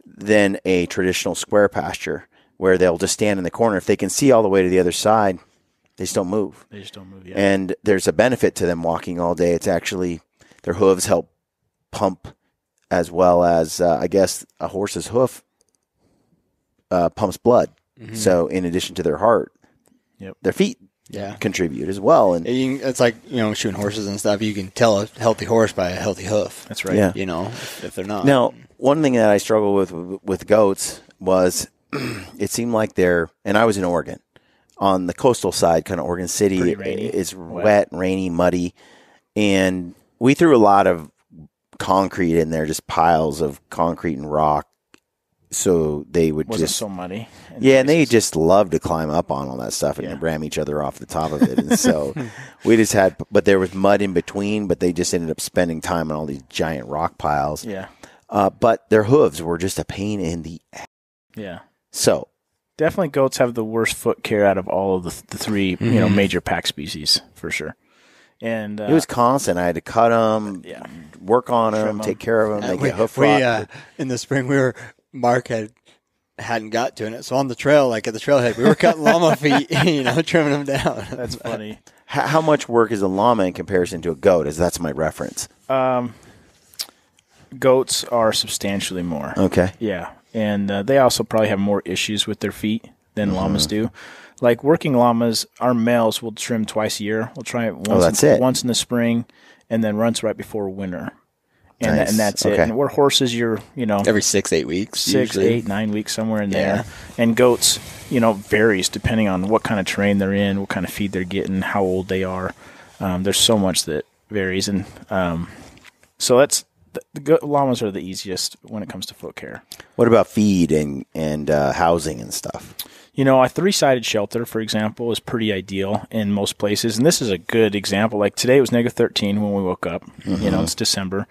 than a traditional square pasture where they'll just stand in the corner. If they can see all the way to the other side, they just don't move. They just don't move yet. And there's a benefit to them walking all day. It's actually their hooves help pump as well as uh, I guess a horse's hoof uh, pumps blood. So in addition to their heart, Yep. their feet Yeah. contribute as well. And You can, it's like you know shooting horses and stuff. You can tell a healthy horse by a healthy hoof. That's right. Yeah. You know, if, if they're not. Now, one thing that I struggle with with goats was it seemed like they're, and I was in Oregon on the coastal side, kind of Oregon City. It's wet, rainy, muddy, and we threw a lot of concrete in there, just piles of concrete and rock, so they would Wasn't just so muddy. yeah, and they just love to climb up on all that stuff and Yeah. ram each other off the top of it. And so we just had, but there was mud in between, but they just ended up spending time on all these giant rock piles. Yeah. Uh, but their hooves were just a pain in the. Yeah. So Definitely goats have the worst foot care out of all of the, the 3 you know, major pack species for sure. And uh, it was constant. I had to cut them, yeah. work on them, Trim 'em. take care of them. They we, get hoof we, rot. uh, in the spring we were Mark had hadn't got to it, so on the trail, like at the trailhead, we were cutting llama feet, you know, trimming them down. That's funny. H- how much work is a llama in comparison to a goat? As that's my reference. Goats are substantially more. Okay. Yeah, and uh, they also probably have more issues with their feet than Mm-hmm. llamas do. Like working llamas, our males will trim twice a year. We'll try it once. Oh, that's in, it. Once in the spring, and then once right before winter, and, Nice. and that's it. And we're horses. You're you know Every six, eight weeks. six, usually. eight, nine weeks somewhere in Yeah. there. And goats, you know, varies depending on what kind of terrain they're in, what kind of feed they're getting, how old they are. Um, there's so much that varies, and um, so that's the, the llamas are the easiest when it comes to foot care. What about feed and and uh, housing and stuff? You know, a three sided shelter, for example, is pretty ideal in most places. And this is a good example. Like today it was negative 13 when we woke up. You know, it's December.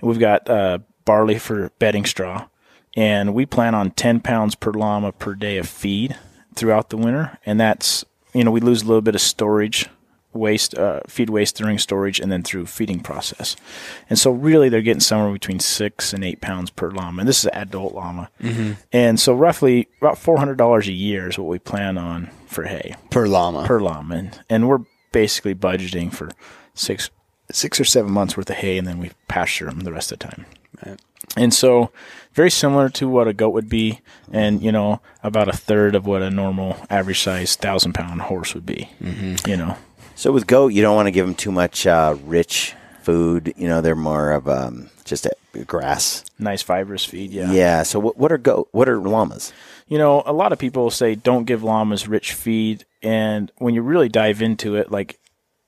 And we've got uh, barley for bedding straw. And we plan on 10 pounds per llama per day of feed throughout the winter. And that's, you know, we lose a little bit of storage waste, uh, feed waste during storage and then through feeding process. And so really they're getting somewhere between six and eight pounds per llama. And this is an adult llama. And so roughly about $400 a year is what we plan on for hay per llama. per llama. And, and we're basically budgeting for six, six or seven months worth of hay and then we pasture them the rest of the time. Right. And so, very similar to what a goat would be, and you know, about a third of what a normal average size thousand pound horse would be. Mm-hmm. You know, So with goat, you don't want to give them too much uh, rich food. You know, they're more of um, just a grass. nice fibrous feed. Yeah. Yeah. So what, what are goat? What are llamas? You know, a lot of people say don't give llamas rich feed, and when you really dive into it, like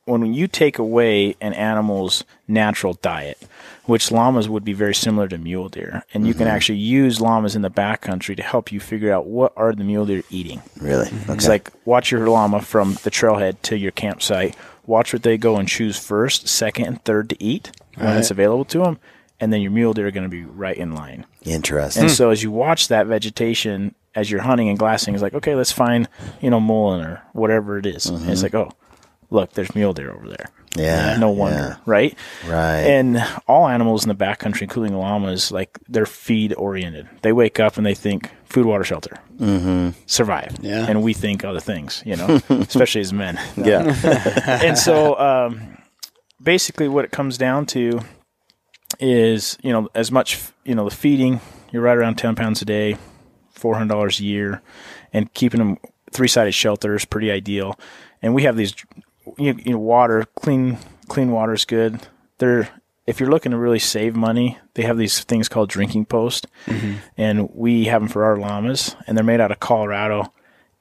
when you take away an animal's natural diet, which llamas would be very similar to mule deer, and you can mm-hmm. actually use llamas in the backcountry to help you figure out what are the mule deer eating. Really? It's like watch your llama from the trailhead to your campsite. Watch what they go and choose first, second, and third to eat when it's available to them, and then your mule deer are going to be right in line. interesting. And so as you watch that vegetation as you're hunting and glassing, it's like okay, let's find you know mullein or whatever it is. And it's mm-hmm. like oh, look, there's mule deer over there. Yeah, no wonder, yeah. right? Right. And all animals in the backcountry, including llamas, like they're feed oriented. They wake up and they think food, water, shelter, mm-hmm. survive. Yeah. And we think other things, you know, especially as men. yeah. and so um, basically what it comes down to is you know as much you know the feeding you're right around 10 pounds a day $400 a year and keeping them three-sided shelter is pretty ideal and we have these you know, you know water clean clean water is good. They're if you're looking to really save money they have these things called drinking post. Mm-hmm. And we have them for our llamas and they're made out of colorado.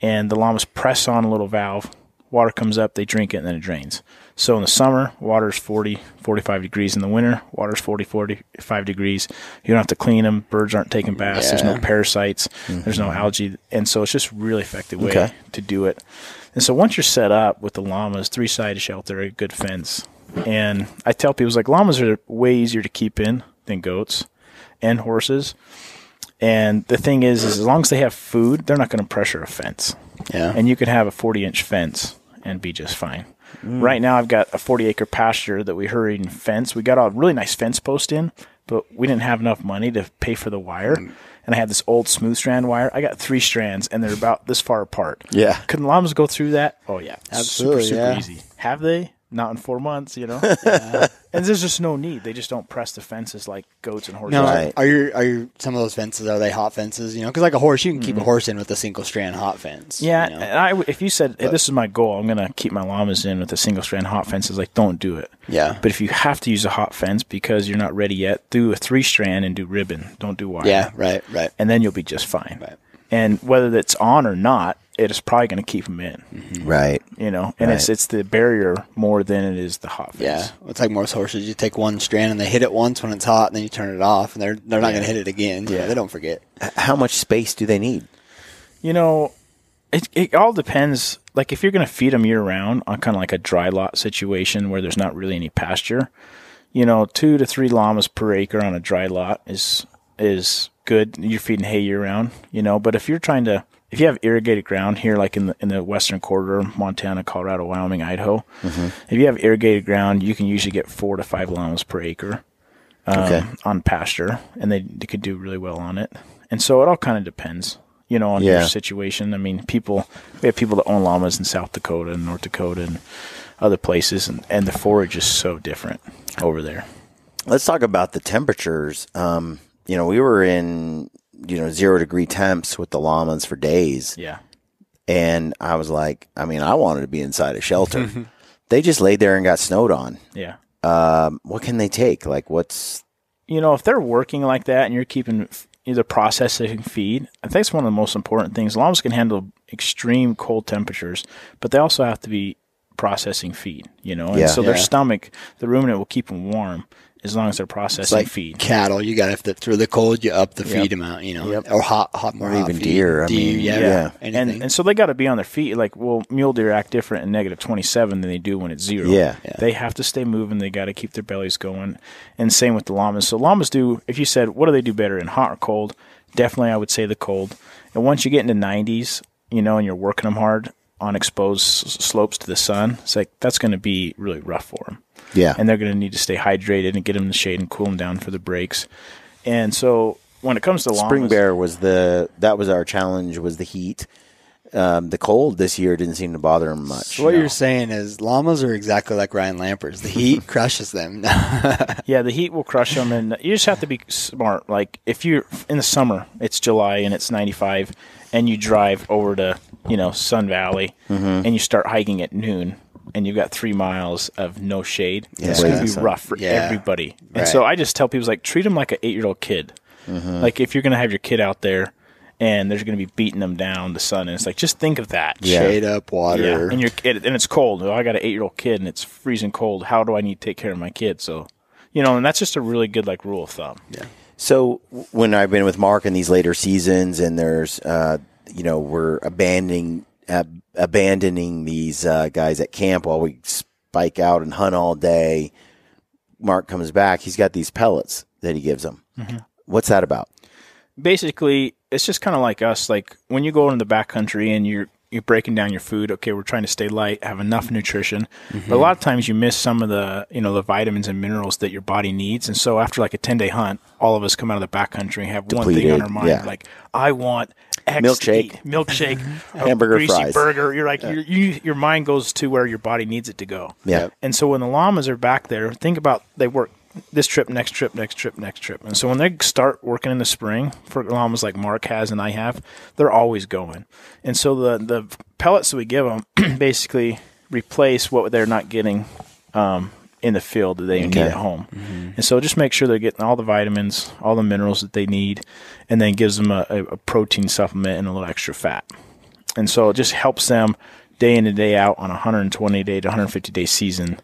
And the llamas press on a little valve. Water comes up they drink it and then it drains. So in the summer water's 40 45 degrees in the winter. Water's 40 45 degrees. You don't have to clean them birds aren't taking baths. There's no Yeah. parasites. There's no mm-hmm. algae. And so it's just really effective way Okay. to do it and so once you're set up with the llamas three sided shelter a good fence and i tell people it's like llamas are way easier to keep in than goats and horses and the thing is, is as long as they have food, they're not going to pressure a fence. Yeah. And you could have a 40 inch fence and be just fine. Mm. Right now, I've got a 40 acre pasture that we hurried and fence. We got a really nice fence post in, but we didn't have enough money to pay for the wire. Mm. And I had this old smooth strand wire. I got three strands, and they're about this far apart. Yeah. Could llamas go through that? Oh yeah, Absolutely, super super yeah. easy. Have they? Not in four months, you know. and there's just no need. They just don't press the fences like goats and horses. Now, Right. are your are your some of those fences are they hot fences? You know, because like a horse, you can keep a horse in with a single strand hot fence. Mm-hmm. Yeah, you know? and I, if you said hey, this is my goal, I'm gonna keep my llamas in with a single strand hot fence. It's like don't do it. Yeah. But if you have to use a hot fence because you're not ready yet, do a three strand and do ribbon. Don't do wire. yeah, right, right. and then you'll be just fine. Right. And whether that's on or not, it is probably going to keep them in. Mm-hmm. Right. You know, and it's Right. it's the barrier more than it is the hot fence. Yeah, it's like most horses. You take one strand and they hit it once when it's hot, and then you turn it off, and they're they're not going to hit it again. Yeah, they don't forget. How much space do they need? You know, it it all depends. Like if you're going to feed them year round on kind of like a dry lot situation where there's not really any pasture, you know, two to three llamas per acre on a dry lot is is good. You're feeding hay year round, you know. But if you're trying to if you have irrigated ground here, like in the in the western corridor, Montana, Colorado, Wyoming, Idaho, if you have irrigated ground, you can usually get four to five llamas per acre um, Okay. on pasture, and they, they could do really well on it. And so it all kind of depends, you know, on Yeah. your situation. I mean, people we have people that own llamas in South Dakota and North Dakota and other places, and, and the forage is so different over there. Let's talk about the temperatures. Um, you know, we were in you know zero degree temps with the llamas for days, Yeah. and I was like, I mean, I wanted to be inside a shelter. they just laid there and got snowed on. Yeah. Um, what can they take? Like, what's you know, if they're working like that and you're keeping f- either processing feed, I think it's one of the most important things. Llamas can handle extreme cold temperatures, but they also have to be processing feed, you know, and Yeah. so their Yeah. stomach, the ruminant will keep them warm as long as they're It's processing like feed. cattle. You got to through the cold, you up the Yep. feed amount. You know, Yep. or hot, hot, more Or hot even feed. deer, I mean, yeah, yeah. anything. And, and so they got to be on their feet. Like, well, mule deer act different in negative 27 than they do when it's zero. Yeah. Yeah. They have to stay moving. They got to keep their bellies going. And same with the llamas. So llamas do, if you said, what do they do better in hot or cold? Definitely, I would say the cold. And once you get into 90s, you know, and you're working them hard on exposed s- slopes to the sun, it's like that's going to be really rough for them yeah? and they're going to need to stay hydrated and get them in the shade and cool them down for the breaks. And so when it comes to llamas, Spring bear was the that was our challenge was the heat. Um, the cold this year didn't seem to bother him much. So what you're saying is llamas are exactly like Ryan Lampers. The heat crushes them. Yeah, the heat will crush them, and you just have to be smart. Like if you're in the summer, it's July and it's 95, and you drive over to you know Sun Valley, and you start hiking at noon, and you've got three miles of no shade. it's gonna be Yeah. rough for Yeah. everybody. And Right. so I just tell people like treat them like an eight year old kid. Like if you're gonna have your kid out there. And they're going to be beating them down the sun, and it's like just think of that. Yeah. Shade up, water. Yeah, and you're and it's cold. Oh, I got an eight year old kid, and it's freezing cold. How do I need to take care of my kid? So, you know, and that's just a really good like rule of thumb. Yeah, So when I've been with Mark in these later seasons, and there's, uh, you know, we're abandoning uh, abandoning these uh, guys at camp while we spike out and hunt all day. Mark comes back. He's got these pellets that he gives them. What's that about? basically, it's just kind of like us. Like when you go into the backcountry and you're you're breaking down your food. Okay, we're trying to stay light, have enough nutrition, but a lot of times you miss some of the you know the vitamins and minerals that your body needs. And so after like a ten day hunt, all of us come out of the backcountry and have one thing on our mind, yeah. like I want. X Milkshake. milkshake, Hamburger greasy fries. burger. You're like, your you, your mind goes to where your body needs it to go. Yeah. And so when the llamas are back there, think about they work this trip, next trip, next trip, next trip. And so when they start working in the spring for llamas like Mark has and I have, they're always going. And so the the pellets that we give them basically replace what they're not getting um, in the field that they need at home. And so just make sure they're getting all the vitamins, all the minerals that they need, and then gives them a, a, a protein supplement and a little extra fat. And so it just helps them day in and day out on a 120 day to 150 day season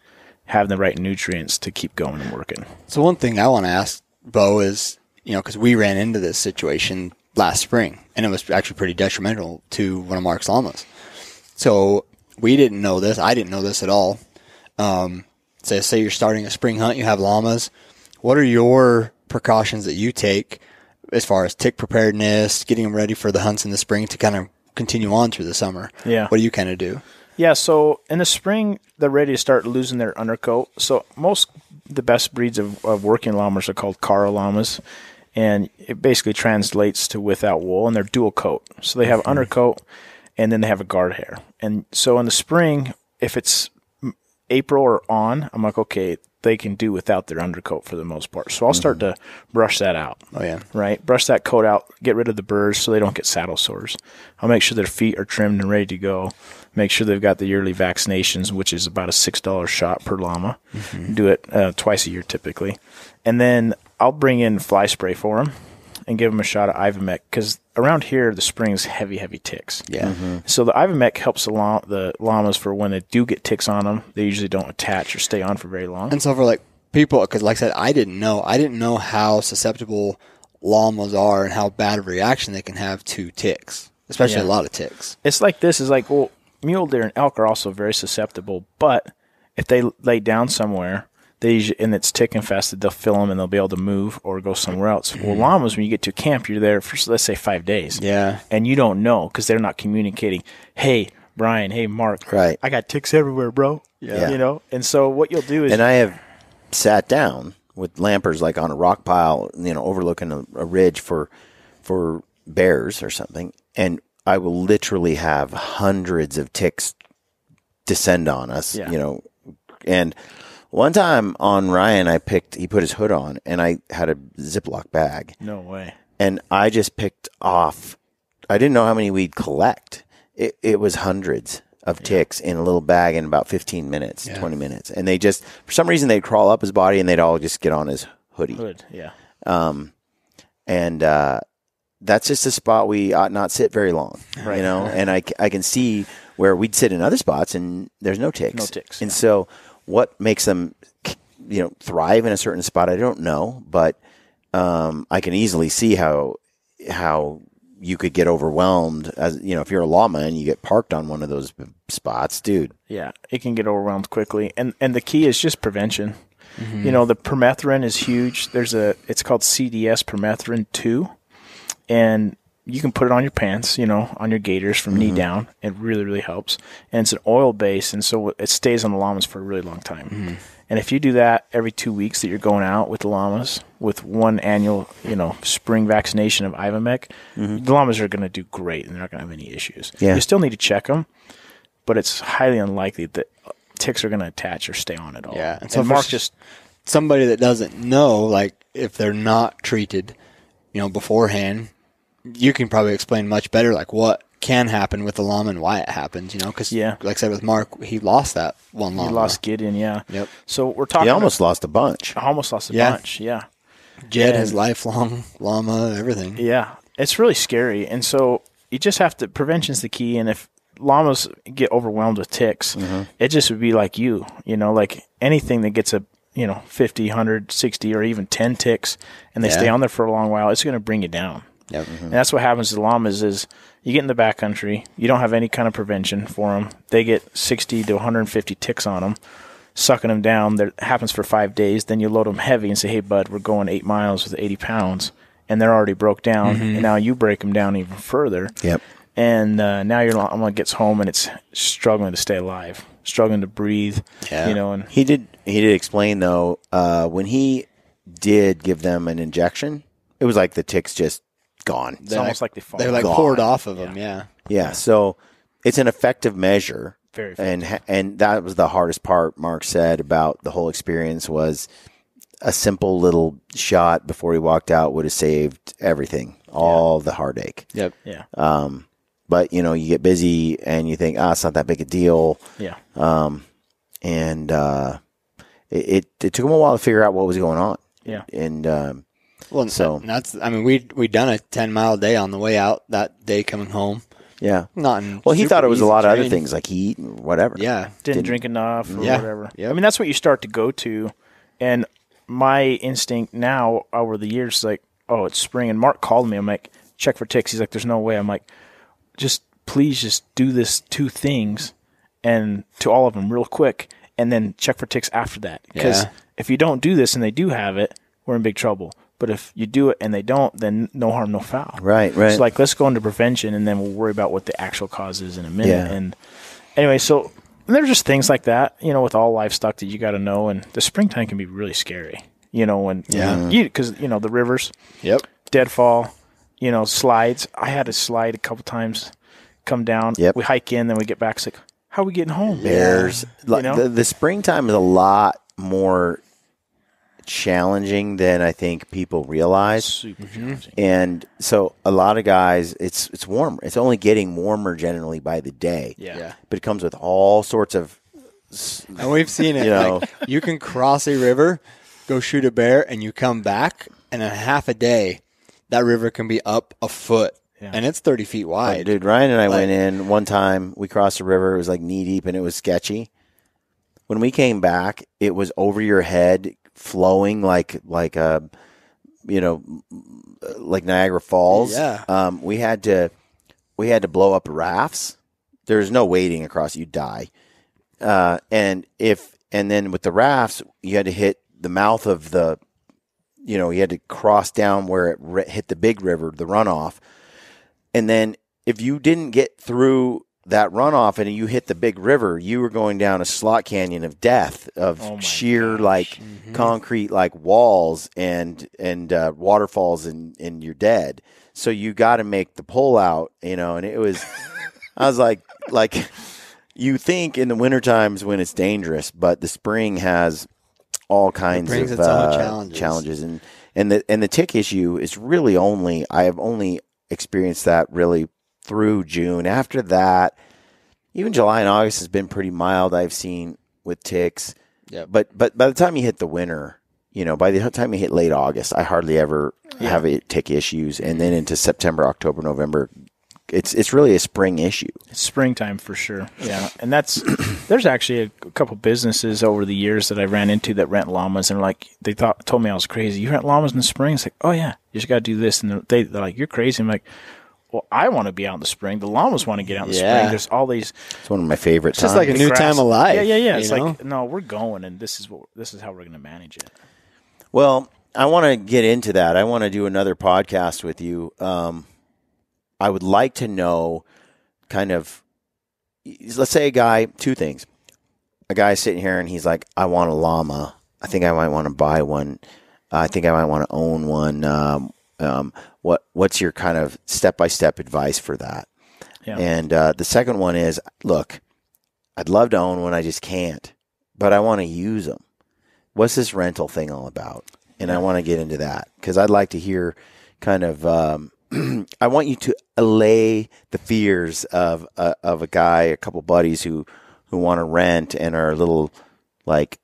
have the right nutrients to keep going and working. So one thing I want to ask Beau is, you know, because we ran into this situation last spring, and it was actually pretty detrimental to one of Mark's llamas. So we didn't know this. I didn't know this at all. Um, say, say you're starting a spring hunt, you have llamas. What are your precautions that you take as far as tick preparedness, getting them ready for the hunts in the spring to kind of continue on through the summer? Yeah. What do you kind of do? Yeah, so in the spring they're ready to start losing their undercoat. So most the best breeds of, of working llamas are called Cara llamas, and it basically translates to without wool, and they're dual coat. So they have undercoat, and then they have a guard hair. And so in the spring, if it's April or on, I'm like, okay, they can do without their undercoat for the most part. So I'll start to brush that out. Oh yeah. Right, brush that coat out, get rid of the burrs so they don't get saddle sores. I'll make sure their feet are trimmed and ready to go. Make sure they've got the yearly vaccinations, which is about a six dollar shot per llama. Do it uh, twice a year typically, and then I'll bring in fly spray for them and give them a shot of Ivomec because around here the spring's heavy, heavy ticks. Yeah. Mm-hmm. So the Ivomec helps the, llama, the llamas for when they do get ticks on them. They usually don't attach or stay on for very long. And so for like people, because like I said, I didn't know. I didn't know how susceptible llamas are and how bad of a reaction they can have to ticks, especially Yeah. a lot of ticks. it's like this is like well mule deer and elk are also very susceptible but if they lay down somewhere they and it's tick infested they'll fill them and they'll be able to move or go somewhere else well mm-hmm. llamas when you get to camp you're there for let's say five days Yeah. and you don't know because they're not communicating hey brian hey mark Right. i got ticks everywhere bro Yeah. you know and so what you'll do is And I have sat down with lampers like on a rock pile, you know, overlooking a, a ridge for for bears or something, and I will literally have hundreds of ticks descend on us, Yeah. you know. And one time on Ryan, I picked he put his hood on, and I had a Ziploc bag, no way and I just picked off. I didn't know how many we'd collect. It, it was hundreds of ticks in a little bag in about 15 minutes, 20 minutes. And they just, for some reason, they'd crawl up his body and they'd all just get on his hoodie. hood yeah Um, And uh, that's just a spot we ought not sit very long, Right. you know? And I, I can see where we'd sit in other spots and there's no ticks. No ticks, And yeah. so what makes them, you know, thrive in a certain spot, I don't know, but um, I can easily see how how you could get overwhelmed as you know if you're a llama and you get parked on one of those spots, dude. Yeah, it can get overwhelmed quickly, and and the key is just prevention. You know, the permethrin is huge. There's a it's called CDS permethrin two, and you can put it on your pants, you know, on your gaiters from knee mm-hmm. down. It really really helps, and it's an oil base, and so it stays on the llamas for a really long time. Mm-hmm. And if you do that every two weeks that you're going out with the llamas with one annual, you know, spring vaccination of Ivomec, mm-hmm. the llamas are going to do great and they're not going to have any issues. Yeah. You still need to check them, but it's highly unlikely that ticks are going to attach or stay on at all. Yeah, and and so for Mark just Somebody that doesn't know, like if they're not treated, you know, beforehand, you can probably explain much better, like what can happen with the llama and why it happens. You know, because Yeah. like I said with Mark, he lost that one llama. he lost Gideon, yeah. Yep. So we're talking. He almost lost a bunch. almost lost a Yeah. bunch. Yeah. Jed, his and- lifelong llama, everything. Yeah, it's really scary, and so you just have to. Prevention's the key, and if llamas get overwhelmed with ticks, Mm-hmm. it just would be like you, you know, like anything that gets a you know 50, 100, 60, or even ten ticks, and they Yeah. stay on there for a long while, it's going to bring you down. Yep. And that's what happens to llamas is you get in the backcountry, you don't have any kind of prevention for them. They get 60 to 150 ticks on them, sucking them down. That happens for five days. Then you load them heavy and say, hey, bud, we're going eight miles with 80 pounds. And they're already broke down. And now you break them down even further. Yep. And uh, now your llama gets home and it's struggling to stay alive, struggling to breathe. Yeah. You know, and He did. He did explain though uh, when he did give them an injection, it was like the ticks just gone. it's almost like they fall. They're like Gone. poured off of them. Yeah. Yeah. So it's an effective measure. Very and and that was the hardest part. Mark said about the whole experience was a simple little shot before he walked out would have saved everything, all the heartache. Yep. yeah. Um, but you know, you get busy and you think, ah, it's not that big a deal, yeah. Um, and uh, it, it it took him a while to figure out what was going on. Yeah. And um, Well, So- so that's. I mean, we we done a ten mile day on the way out that day coming home. yeah. Not in Well, he thought it was a lot of other things like heat and whatever. Yeah. didn't, Didn't- drink enough or Yeah. whatever. Yep. I mean, that's what you start to go to. And my instinct now over the years is like, oh, it's spring. And Mark called me. I'm like, check for ticks. He's like, there's no way. I'm like, just please just do this two things and to all of them real quick and then check for ticks after that. Because Yeah. if you don't do this and they do have it, we're in big trouble. But if you do it and they don't, then no harm, no foul. Right, right. It's like let's go into prevention and then we'll worry about what the actual cause is in a minute. Yeah. And anyway, so there's just things like that, you know, with all livestock that you got to know. And the springtime can be really scary, you know, when Yeah. because you know the rivers, Yep. deadfall, you know, slides. I had a slide a couple times come down. Yep. We hike in, then we get back. It's like, how are we getting home? bears. Like, know? the, the springtime is a lot more challenging than I think people realize. Super mm-hmm. challenging. And so a lot of guys, it's it's warmer. It's only getting warmer generally by the day. Yeah. Yeah. But it comes with all sorts of And we've seen it. You know. like, you can cross a river, go shoot a bear, and you come back, and in half a day, that river can be up a foot, Yeah. and it's thirty feet wide. dude. Ryan and I Like- went in one time. We crossed a river. It was like knee deep, and it was sketchy. When we came back, it was over your head, flowing like like a, you know, like Niagara Falls. Yeah. Um, we had to we had to blow up rafts. There's no wading across; you die. Uh, and if and then with the rafts, you had to hit the mouth of the, you know, you had to cross down where it ri- hit the big river, the runoff, and then if you didn't get through that runoff and you hit the big river, you were going down a slot canyon of death of Oh sheer gosh. like concrete like walls and and uh, waterfalls and and you're dead. So you got to make the pull out, you know. And it was, I was like, like you think in the winter times when it's dangerous, but the spring has all kinds of uh, challenges. challenges and and the and the tick issue is really only I have only experienced that really through June. After that, even July and August has been pretty mild. I've seen with ticks, Yep. but but by the time you hit the winter, you know, by the time you hit late August, I hardly ever have a tick issues, and then into September, October, November, it's it's really a spring issue. It's springtime for sure. Yeah, and that's there's actually a, couple businesses over the years that I ran into that rent llamas, and like they thought told me I was crazy. You rent llamas in the spring? It's like, oh yeah, you just got to do this, and they they're like, you're crazy. I'm like, well, I want to be out in the spring. The llamas want to get out in the Yeah. spring. There's all these It's one of my favorite. just times. like a new grass- time of life. Yeah, yeah, yeah. It's know? like no, we're going, and this is what this is how we're going to manage it. Well, I want to get into that. I want to do another podcast with you. Um, I would like to know, kind of, let's say a guy, two things. A guy sitting here and he's like, I want a llama. I think I might want to buy one. I think I might want to own one. Um, um, what What's your kind of step by step advice for that? Yeah. And uh, the second one is, look, I'd love to own one, I just can't, but I want to use them. What's this rental thing all about? And I want to get into that because I'd like to hear kind of. Um, I want you to allay the fears of uh, of a guy, a couple buddies who who want to rent and are a little like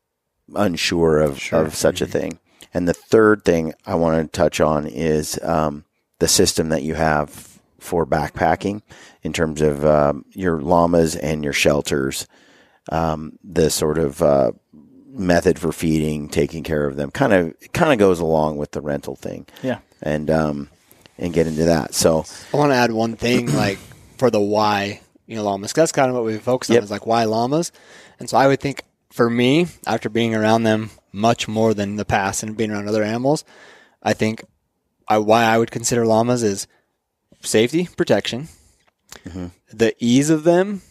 unsure of of such a thing. And the third thing I want to touch on is um, the system that you have for backpacking in terms of um, your llamas and your shelters, um, the sort of uh, method for feeding, taking care of them, kind of kind of goes along with the rental thing, Yeah, and um, and get into that. So I want to add one thing, like for the why, you know, llamas. 'cause That's kind of what we focus on Yep. is like why llamas. And so I would think for me, after being around them much more than the past and being around other animals, I think I, why I would consider llamas is safety, protection, the ease of them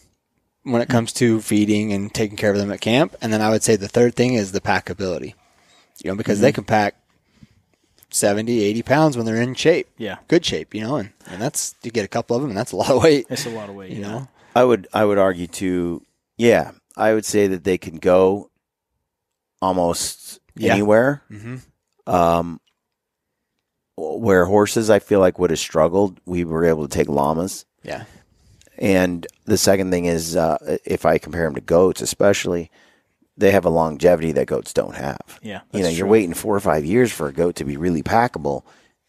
when it comes to feeding and taking care of them at camp. And then I would say the third thing is the packability, you know, because they can pack 70, 80 pounds when they're in shape yeah. good shape, you know, and, and that's you get a couple of them, and that's a lot of weight, It's a lot of weight. you yeah. know. I would I would argue too. Yeah, I would say that they can go almost Yeah. anywhere. Mhm. Um, where horses, I feel like would have struggled, we were able to take llamas. Yeah, And the second thing is, uh, if I compare them to goats, especially, they have a longevity that goats don't have. Yeah, you know, that's you're waiting four or five years for a goat to be really packable,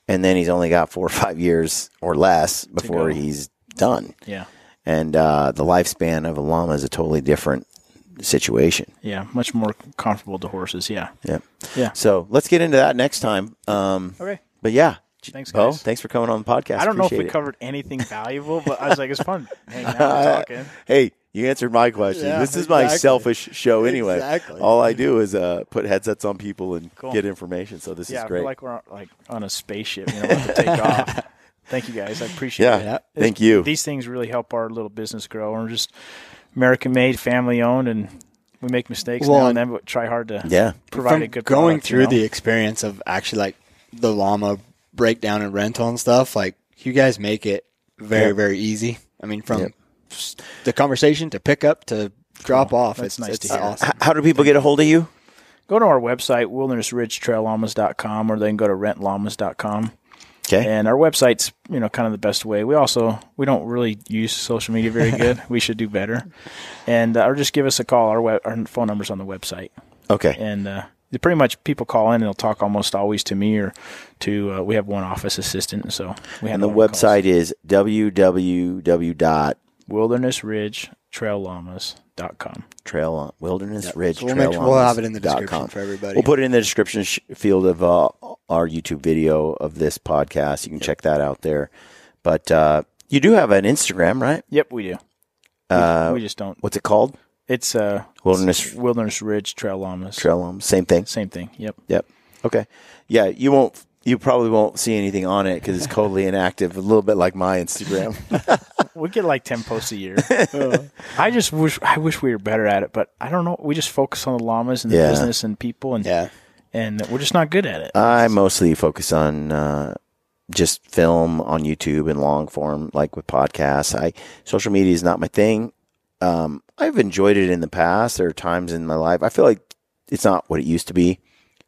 and then he's only got four or five years or less before he's done. Yeah, And uh, the lifespan of a llama is a totally different situation. yeah. Much more comfortable to horses. Yeah. Yeah. Yeah. So let's get into that next time. Um, Okay. But yeah, Thanks, Beau, guys. thanks for coming on the podcast. I don't know if we it. covered anything valuable, but I was like, it's fun hanging out and talking. Hey, you answered my question. Yeah, this is my selfish show anyway. Exactly. All I do is uh, put headsets on people and Cool. get information. So this Yeah, is I great. feel like we're on, like on a spaceship, you know, to take off. Thank you guys. I appreciate yeah, it. Yeah. thank you. These things really help our little business grow. We're just American made, family owned, and we make mistakes Well, now and- and then, but try hard to yeah, provide from a good going product, you through know? the experience of actually like the llama breakdown and rental and stuff. Like you guys make it very Yep. very easy. I mean, from Yep. the conversation to pick up to drop off. That's it's nice it's to hear. awesome. How do people get a hold of you? Go to our website, wildernessridgetrailllamas.com, or they can go to rentllamas.com. Okay. And our website's, you know, kind of the best way. We also we don't really use social media very good. we should do better. And uh, or just give us a call. Our web, our phone number's on the website. Okay. And uh, pretty much people call in and they'll talk almost always to me or to uh, we have one office assistant. So we have And the no one calls. website is www. dot Wilderness Ridge Trail Llamas.com. trail wilderness ridge So we'll trail make- we'll have it in the description com. for everybody. We'll put it in the description sh- field of uh, our YouTube video of this podcast. You can check that out there. But uh, you do have an Instagram, right? Yep, we do. Uh, we just don't. what's it called? It's uh, Wilderness Wilderness Ridge Trail Llamas. Trail Llamas, same thing. Same thing. Yep. Yep. Okay. Yeah, you won't. You probably won't see anything on it because it's totally inactive. A little bit like my Instagram. We get like ten posts a year. I just wish I wish we were better at it, but I don't know. We just focus on the llamas and the Yeah. business and people, and Yeah. and we're just not good at it. I mostly focus on uh, just film on YouTube and long form, like with podcasts. I social media is not my thing. Um, I've enjoyed it in the past. There are times in my life I feel like it's not what it used to be.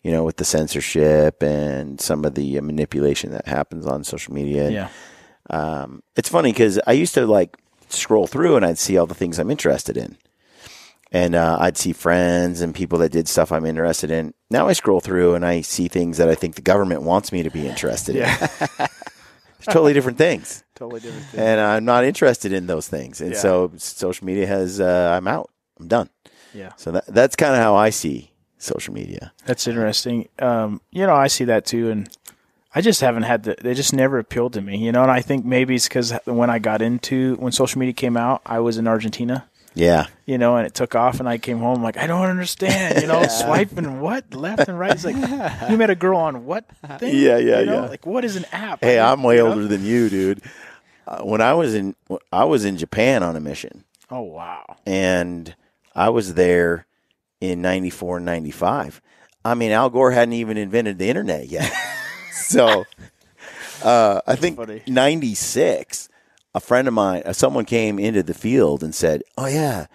You know, with the censorship and some of the uh, manipulation that happens on social media. yeah. Um, it's funny because I used to like scroll through and I'd see all the things I'm interested in. And uh, I'd see friends and people that did stuff I'm interested in. Now I scroll through and I see things that I think the government wants me to be interested in. It's totally different things. totally different thing. And I'm not interested in those things. And Yeah. so social media has, uh, I'm out. I'm done. Yeah. So that, that's kind of how I see social media. That's interesting. Um, you know, I see that too, and I just haven't had the. They just never appealed to me, you know. And I think maybe it's because when I got into when social media came out, I was in Argentina, Yeah. you know, and it took off, and I came home like I don't understand, you know, swiping what left and right. It's like you met a girl on what thing? Yeah, yeah, You know? yeah. Like what is an app? Hey, I I'm way you know? older than you, dude. Uh, when I was in, I was in Japan on a mission. Oh wow. and I was there in 94 and 95. I mean, Al Gore hadn't even invented the internet yet. so uh, I think 96, a friend of mine, uh, someone came into the field and said, Oh, yeah,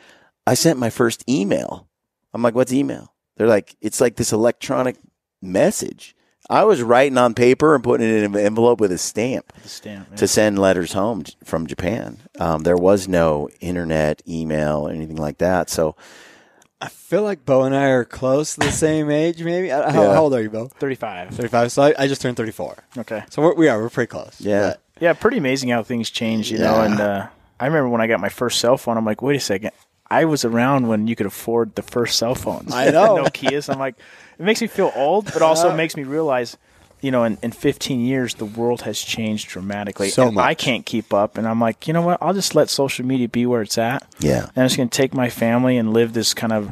I sent my first email. I'm like, What's email? They're like, It's like this electronic message. I was writing on paper and putting it in an envelope with a stamp The stamp. yeah. to send letters home j- from Japan. Um, there was no internet, email, anything like that. So I feel like Beau and I are close to the same age, maybe. How, Yeah. how old are you, Beau? Thirty-five. 35. So I, I just turned 34. Okay. So we're, we are. We're pretty close. Yeah. Yeah, pretty amazing how things change, you know. And uh, I remember when I got my first cell phone, I'm like, wait a second. I was around when you could afford the first cell phones. I know. Nokia's. I'm like, it makes me feel old, but also makes me realize, you know, in, in 15 years, the world has changed dramatically. So and I can't keep up. And I'm like, you know what? I'll just let social media be where it's at. yeah, And I'm just going to take my family and live this kind of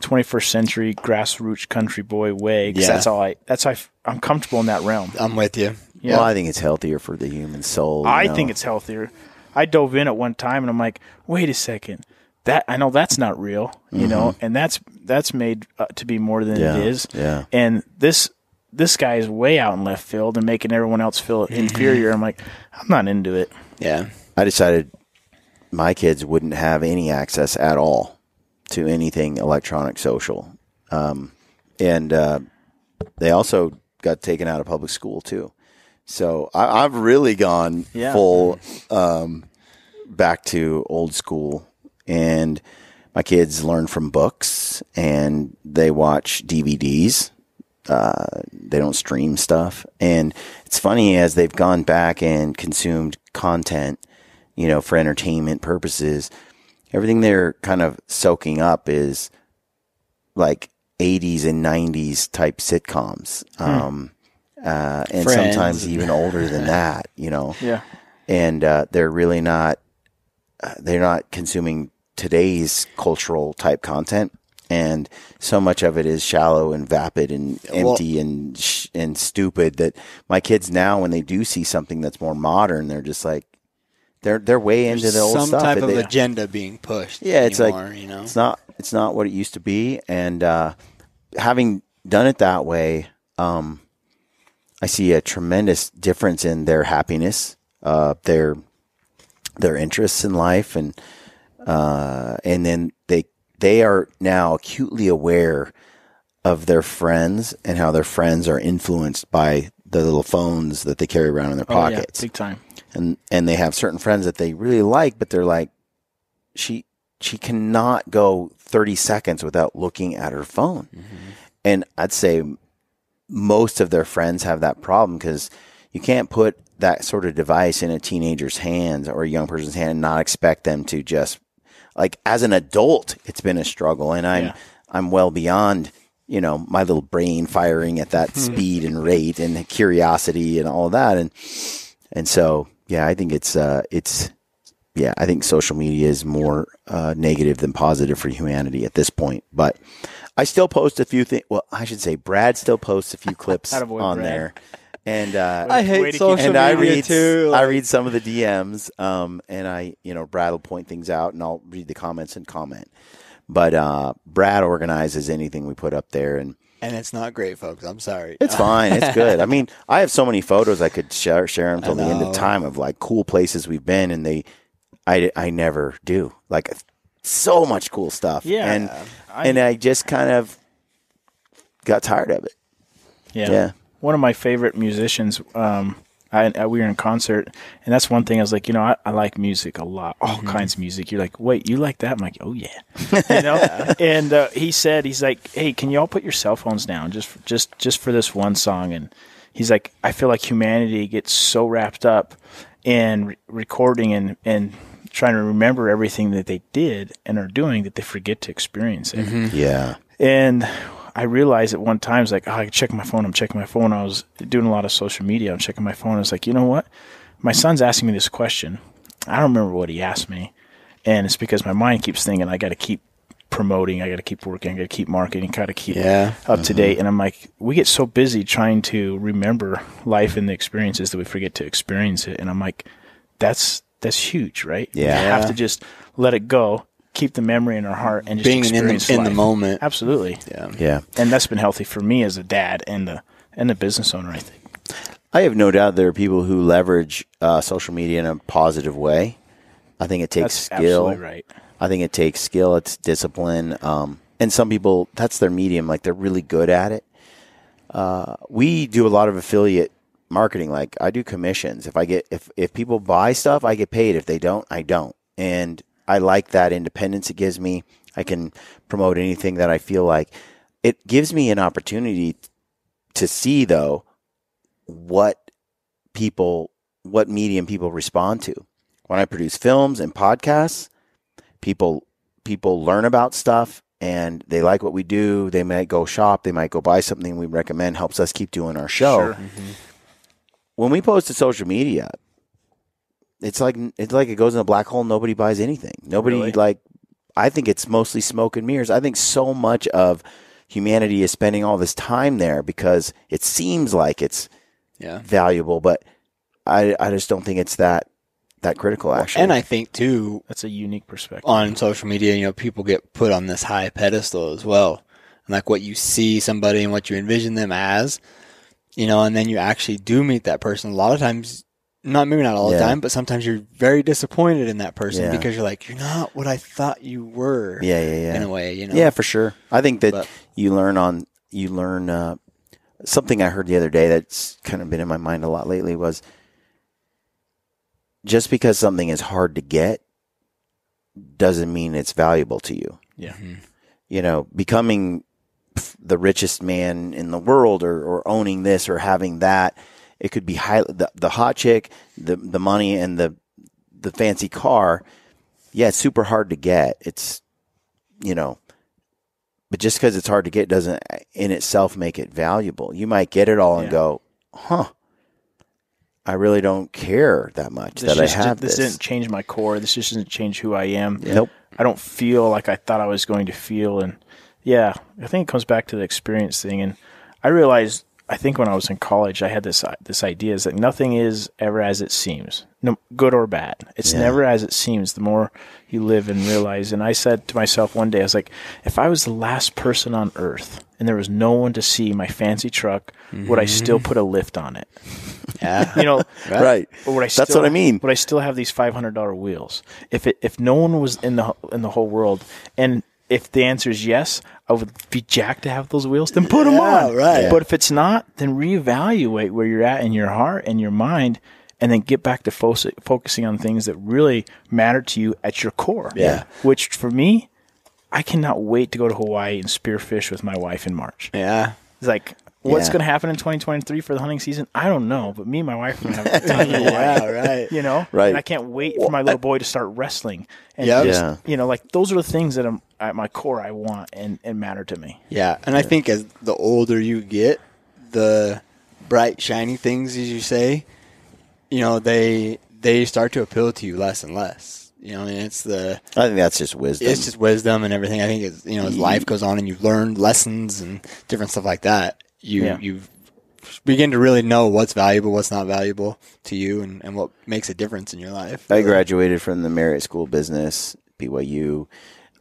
21st century grassroots country boy way. 'cause Yeah. that's all I, that's how I I'm comfortable in that realm. I'm with you. Yeah. Well, I think it's healthier for the human soul. I know. think it's healthier. I dove in at one time and I'm like, wait a second, that I know that's not real, you know, and that's that's made uh, to be more than Mm-hmm. Yeah, it is. yeah. And this this guy is way out in left field and making everyone else feel Mm-hmm. inferior. I'm like, I'm not into it. Yeah. I decided my kids wouldn't have any access at all to anything electronic social, um, and uh, they also got taken out of public school too. So I, I've really gone Yeah. full um, back to old school, and my kids learn from books and they watch DVDs. Uh, they don't stream stuff, and it's funny as they've gone back and consumed content, you know, for entertainment purposes. Everything they're kind of soaking up is like 80s and 90s type sitcoms. Um, uh, and Friends. sometimes even older than that, you know Yeah. and uh, they're really not uh, they're not consuming today's cultural type content and so much of it is shallow and vapid and Well- empty and sh- and stupid that my kids now when they do see something that's more modern they're just like they're they're way into the old Some stuff type of they- agenda being pushed. yeah, it's anymore, like you know. it's not it's not what it used to be, and uh, having done it that way, um, I see a tremendous difference in their happiness, uh, their their interests in life and uh, and then they they are now acutely aware of their friends and how their friends are influenced by the little phones that they carry around in their Oh, yeah, pockets. big time. and and they have certain friends that they really like, but they're like, she she cannot go thirty seconds without looking at her phone, and I'd say most of their friends have that problem because you can't put that sort of device in a teenager's hands or a young person's hand and not expect them to just like as an adult it's been a struggle. And i'm Yeah. i'm well beyond you know my little brain firing at that speed and rate and curiosity and all of that. And and so yeah i think it's uh it's yeah i think social media is more uh, negative than positive for humanity at this point. But i still post a few things well i should say brad still posts a few clips Attaboy, on Brad. there and uh, I hate to keep- social and I media read too. I read some of the DMs, um, and I you know Brad will point things out, and I'll read the comments and comment. But uh, Brad organizes anything we put up there, and and it's not great, folks. I'm sorry. it's fine. It's good. I mean, I have so many photos I could share share until the end of time of like cool places we've been, and they, I I never do like so much cool stuff. Yeah. and I- and I just kind of got tired of it. Yeah. Yeah. One of my favorite musicians, um, I, I we were in concert, and that's one thing I was like, you know, I, I like music a lot, all Mm-hmm. kinds of music. You're like, wait, you like that? I'm like, oh yeah, you know. and uh, he said, he's like, hey, can you all put your cell phones down just for, just just for this one song? And he's like, I feel like humanity gets so wrapped up in re- recording and and trying to remember everything that they did and are doing that they forget to experience it. Mm-hmm. Yeah, And I realized at one time, it's like, oh, I check my phone. I'm checking my phone. I was doing a lot of social media. I'm checking my phone. I was like, you know what? My son's asking me this question. I don't remember what he asked me. And it's because my mind keeps thinking, I got to keep promoting. I got to keep working. I got to keep marketing. Got to keep Yeah. up to date. Mm-hmm. And I'm like, we get so busy trying to remember life and the experiences that we forget to experience it. And I'm like, that's that's huge, right? Yeah. you have to just let it go, keep the memory in our heart, and just Being in the experience in the moment. Absolutely, Yeah. yeah. and that's been healthy for me as a dad and a and a business owner. I think. I have no doubt there are people who leverage uh, social media in a positive way. I think it takes That's skill. absolutely right. I think it takes skill. It's discipline. Um, and some people, that's their medium. Like they're really good at it. Uh, we do a lot of affiliate marketing. Like I do commissions. If I get, if, if people buy stuff, I get paid. If they don't, I don't. And I like that independence it gives me. I can promote anything that I feel like. It gives me an opportunity to see though what people, what medium people respond to. When I produce films and podcasts, people people learn about stuff and they like what we do. They might go shop, they might go buy something we recommend, helps us keep doing our show. Sure. Mm-hmm. When we post to social media, it's like it's like it goes in a black hole. Nobody buys anything. Nobody Really? like. I think it's mostly smoke and mirrors. I think so much of humanity is spending all this time there because it seems like it's Yeah. valuable, but I I just don't think it's that that critical. Actually, And I think too That's a unique perspective. on social media, you know, people get put on this high pedestal as well. And like what you see somebody and what you envision them as, you know, and then you actually do meet that person. A lot of times, not maybe not all Yeah. the time, but sometimes you're very disappointed in that person Yeah. because you're like, you're not what I thought you were. yeah, yeah, yeah. In a way, you know. Yeah, for sure. I think that But- you learn on you learn uh, something I heard the other day that's kind of been in my mind a lot lately was just because something is hard to get doesn't mean it's valuable to you. yeah. You know, becoming f- the richest man in the world or, or owning this or having that, it could be high, the, the hot chick, the the money and the the fancy car. Yeah, it's super hard to get. It's you know, but just because it's hard to get doesn't in itself make it valuable. You might get it all and go, huh. I really don't care that much This, that I have this this. didn't change my core. This just didn't change who I am. Nope. I don't feel like I thought I was going to feel. And yeah, I think it comes back to the experience thing. And I realized I think when I was in college, I had this uh, this idea is that nothing is ever as it seems, no good or bad. It's Yeah. never as it seems. The more you live and realize. And I said to myself one day, I was like, if I was the last person on Earth and there was no one to see my fancy truck, would I still mm-hmm. put a lift on it? Yeah. You know, Right. Or would I That's what I mean. Would I still have these five hundred dollar wheels? If it if no one was in the in the whole world, and if the answer is yes, I would be jacked to have those wheels. Then put them Yeah, on. right. But if it's not, then reevaluate where you're at in your heart and your mind, and then get back to fo- focusing on things that really matter to you at your core. Yeah. Which for me, I cannot wait to go to Hawaii and spearfish with my wife in March. yeah. It's like. What's Yeah. going to happen in 2023 for the hunting season? I don't know, but me and my wife are going to have a ton of Yeah, right. you know Right. and i can't wait for my little boy to start wrestling and Yep. just, Yeah. you know like those are the things that i'm at my core i want and, and matter to me Yeah, and I think as the older you get, the bright, shiny things, as you say, you know, they they start to appeal to you less and less. You know, and it's the I think that's just wisdom. it's just wisdom and everything. I think it's you know as life goes on and you learn lessons and different stuff like that, you Yeah. you begin to really know what's valuable, what's not valuable to you, and, and what makes a difference in your life. I graduated from the Marriott School of Business, BYU.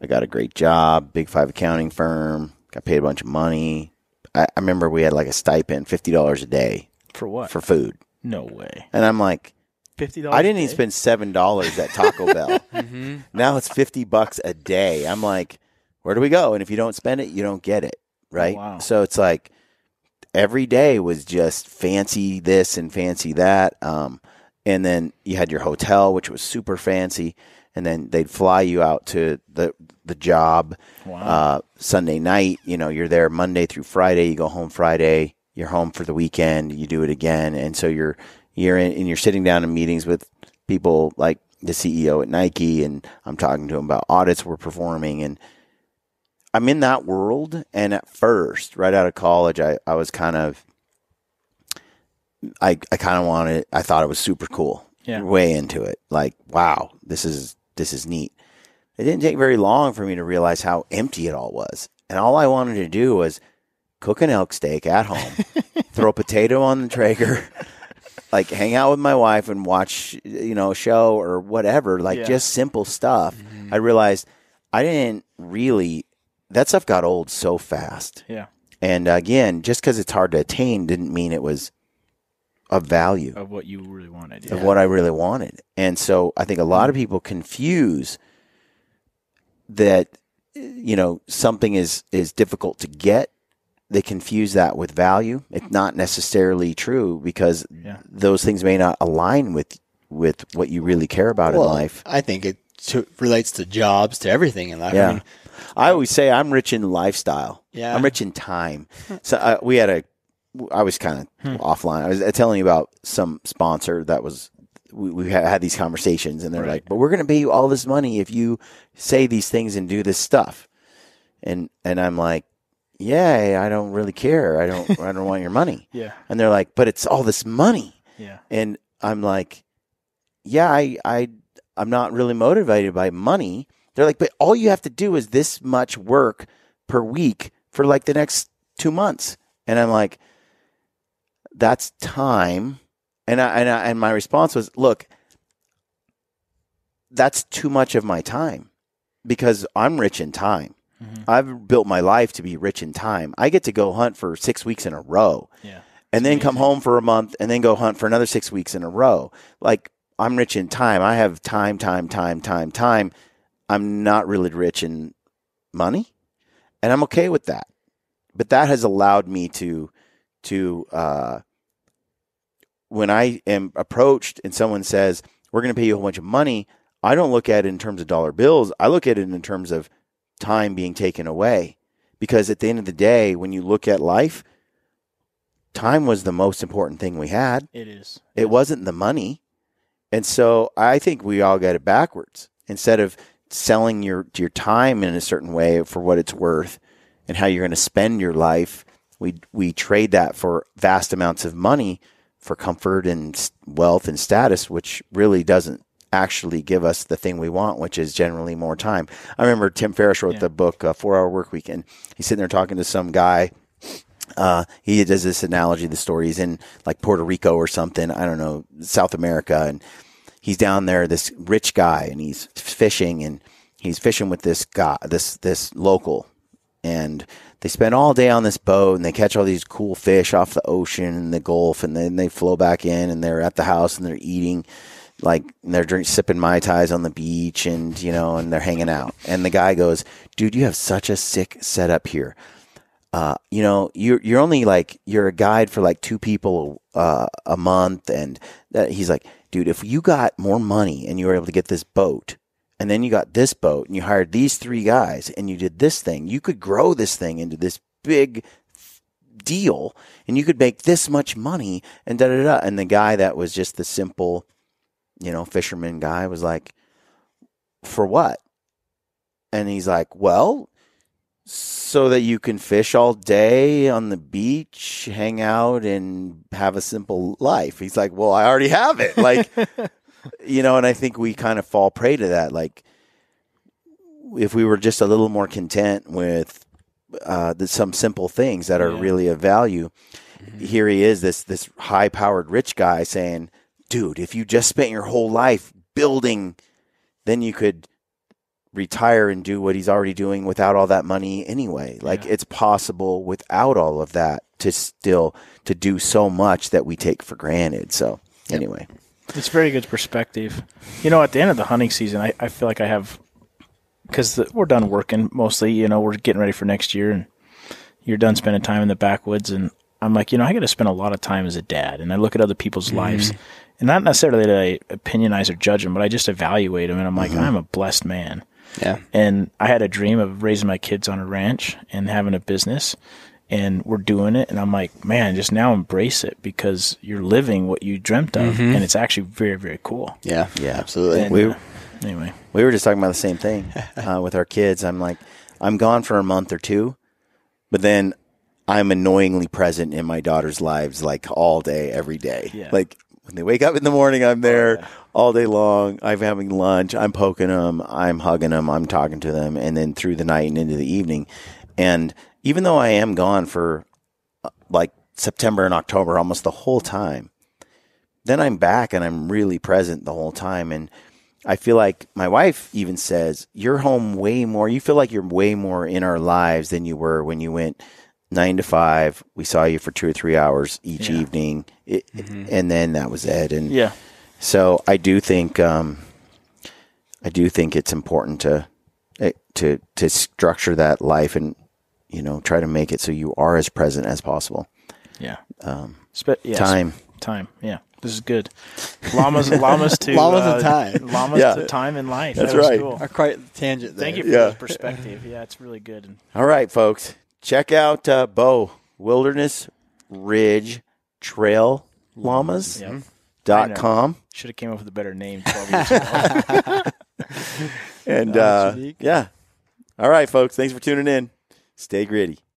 I got a great job, big five accounting firm. Got paid a bunch of money. I, I remember we had like a stipend, fifty dollars a day for what for food, no way and I'm like, $50 I didn't even spend seven dollars at Taco Bell. Mm-hmm. Now it's fifty bucks a day. I'm like, where do we go? And if you don't spend it, you don't get it, right? Oh, wow. So it's like every day was just fancy this and fancy that. Um, and then you had your hotel, which was super fancy, and then they'd fly you out to the the job Wow. uh, Sunday night. You know, you're there Monday through Friday. You go home Friday. You're home for the weekend. You do it again, and so you're you're in, and you're sitting down in meetings with people like the CEO at Nike, and I'm talking to him about audits we're performing, and I'm in that world. And at first, right out of college, I, I was kind of, I, I kind of wanted, I thought it was super cool. Yeah. Way into it. Like, wow, this is, this is neat. It didn't take very long for me to realize how empty it all was. And all I wanted to do was cook an elk steak at home, throw a potato on the Traeger, like hang out with my wife and watch, you know, a show or whatever, like Yeah. just simple stuff. Mm-hmm. I realized I didn't really, that stuff got old so fast. yeah And again, just because it's hard to attain didn't mean it was of value of what you really wanted of what I really wanted. And so I think a lot of people confuse that you know something is is difficult to get. They confuse that with value. It's not necessarily true because Yeah. those things may not align with with what you really care about well, in life. I think it to, relates to jobs, to everything in life. Yeah. I mean, I always say I'm rich in lifestyle. Yeah. I'm rich in time. So uh, we had a, I was kind of offline. I was uh, telling you about some sponsor that was, we, we had, had these conversations and they're Right. like, but we're going to pay you all this money if you say these things and do this stuff. And, and I'm like, yeah, I don't really care. I don't, I don't want your money. yeah And they're like, but it's all this money. yeah And I'm like, yeah, I, I, I'm not really motivated by money. They're like, but all you have to do is this much work per week for like the next two months. And I'm like, that's time. And I, and I, and my response was, look, that's too much of my time because I'm rich in time. Mm-hmm. I've built my life to be rich in time. I get to go hunt for six weeks in a row yeah and then come home for a month and then go hunt for another six weeks in a row. Like I'm rich in time. I have time, time, time, time, time. I'm not really rich in money, and I'm okay with that. But that has allowed me to to uh, when I am approached and someone says we're going to pay you a whole bunch of money, I don't look at it in terms of dollar bills. I look at it in terms of time being taken away. Because at the end of the day, when you look at life, time was the most important thing we had. it is It wasn't the money. And so I think we all got it backwards. Instead of selling your your time in a certain way for what it's worth and how you're going to spend your life, we we trade that for vast amounts of money for comfort and wealth and status, which really doesn't actually give us the thing we want, which is generally more time. I remember Tim Ferriss wrote Yeah. the book uh, Four Hour Work Week, and he's sitting there talking to some guy uh, he does this analogy. The story he's in like Puerto Rico or something. I don't know, South America, and he's down there. This rich guy, and he's fishing, and he's fishing with this guy, this this local, and they spend all day on this boat, and they catch all these cool fish off the ocean and the Gulf, and then they flow back in, and they're at the house, and they're eating. Like they're drink, sipping mai tais on the beach, and you know, and they're hanging out. And the guy goes, "Dude, you have such a sick setup here uh, you know, you're you're only like you're a guide for like two people uh, a month, and that, he's like, dude, if you got more money and you were able to get this boat, and then you got this boat, and you hired these three guys, and you did this thing, you could grow this thing into this big deal, and you could make this much money, and da da da. And the guy that was just the simple, you know, fisherman guy was like, for what? And he's like, well, so that you can fish all day on the beach, hang out, and have a simple life. He's like, well, I already have it. Like, you know, and I think we kind of fall prey to that. Like, if we were just a little more content with uh, the, some simple things that are Yeah. really of value, here he is, this this high powered rich guy saying, "Dude, if you just spent your whole life building, then you could." Retire and do what he's already doing without all that money anyway. Like Yeah. it's possible without all of that to still to do so much that we take for granted. So anyway, It's very good perspective. You know, at the end of the hunting season, I, I feel like I have because we're done working mostly. You know, we're getting ready for next year, and you're done spending time in the backwoods. And I'm like, you know, I got to spend a lot of time as a dad, and I look at other people's mm-hmm. lives, and not necessarily that I opinionize or judge them, but I just evaluate them, and I'm like, mm-hmm. I'm a blessed man. Yeah. And I had a dream of raising my kids on a ranch and having a business. And we're doing it. And I'm like, man, just now embrace it because you're living what you dreamt of. And it's actually very, very cool. Yeah. Yeah. Absolutely. And, We- uh, anyway, we were just talking about the same thing uh, with our kids. I'm like, I'm gone for a month or two, but then I'm annoyingly present in my daughter's lives like all day, every day. Yeah. Like when they wake up in the morning, I'm there all day long. I'm having lunch. I'm poking them. I'm hugging them. I'm talking to them, and then through the night and into the evening. And even though I am gone for uh, like September and October, almost the whole time, then I'm back and I'm really present the whole time. And I feel like my wife even says, You're home way more. You feel like you're way more in our lives than you were when you went nine to five. We saw you for two or three hours each Yeah. evening. It, And then that was it. And yeah. So I do think, um, I do think it's important to, eh, to, to structure that life and, you know, try to make it so you are as present as possible. Yeah. Um, Spe- yeah, time. Time. Yeah. This is good. Llamas, llamas to Llamas uh, time. Llamas Yeah. to time in life. That's that right. Cool. Are quite tangent there. Thank you for Yeah. this perspective. Yeah, it's really good. All right, folks. Check out uh, Beau Wilderness Ridge Trail Llamas yeah, dot com should have came up with a better name 12 years ago. and uh, yeah. All right, folks. Thanks for tuning in. Stay gritty.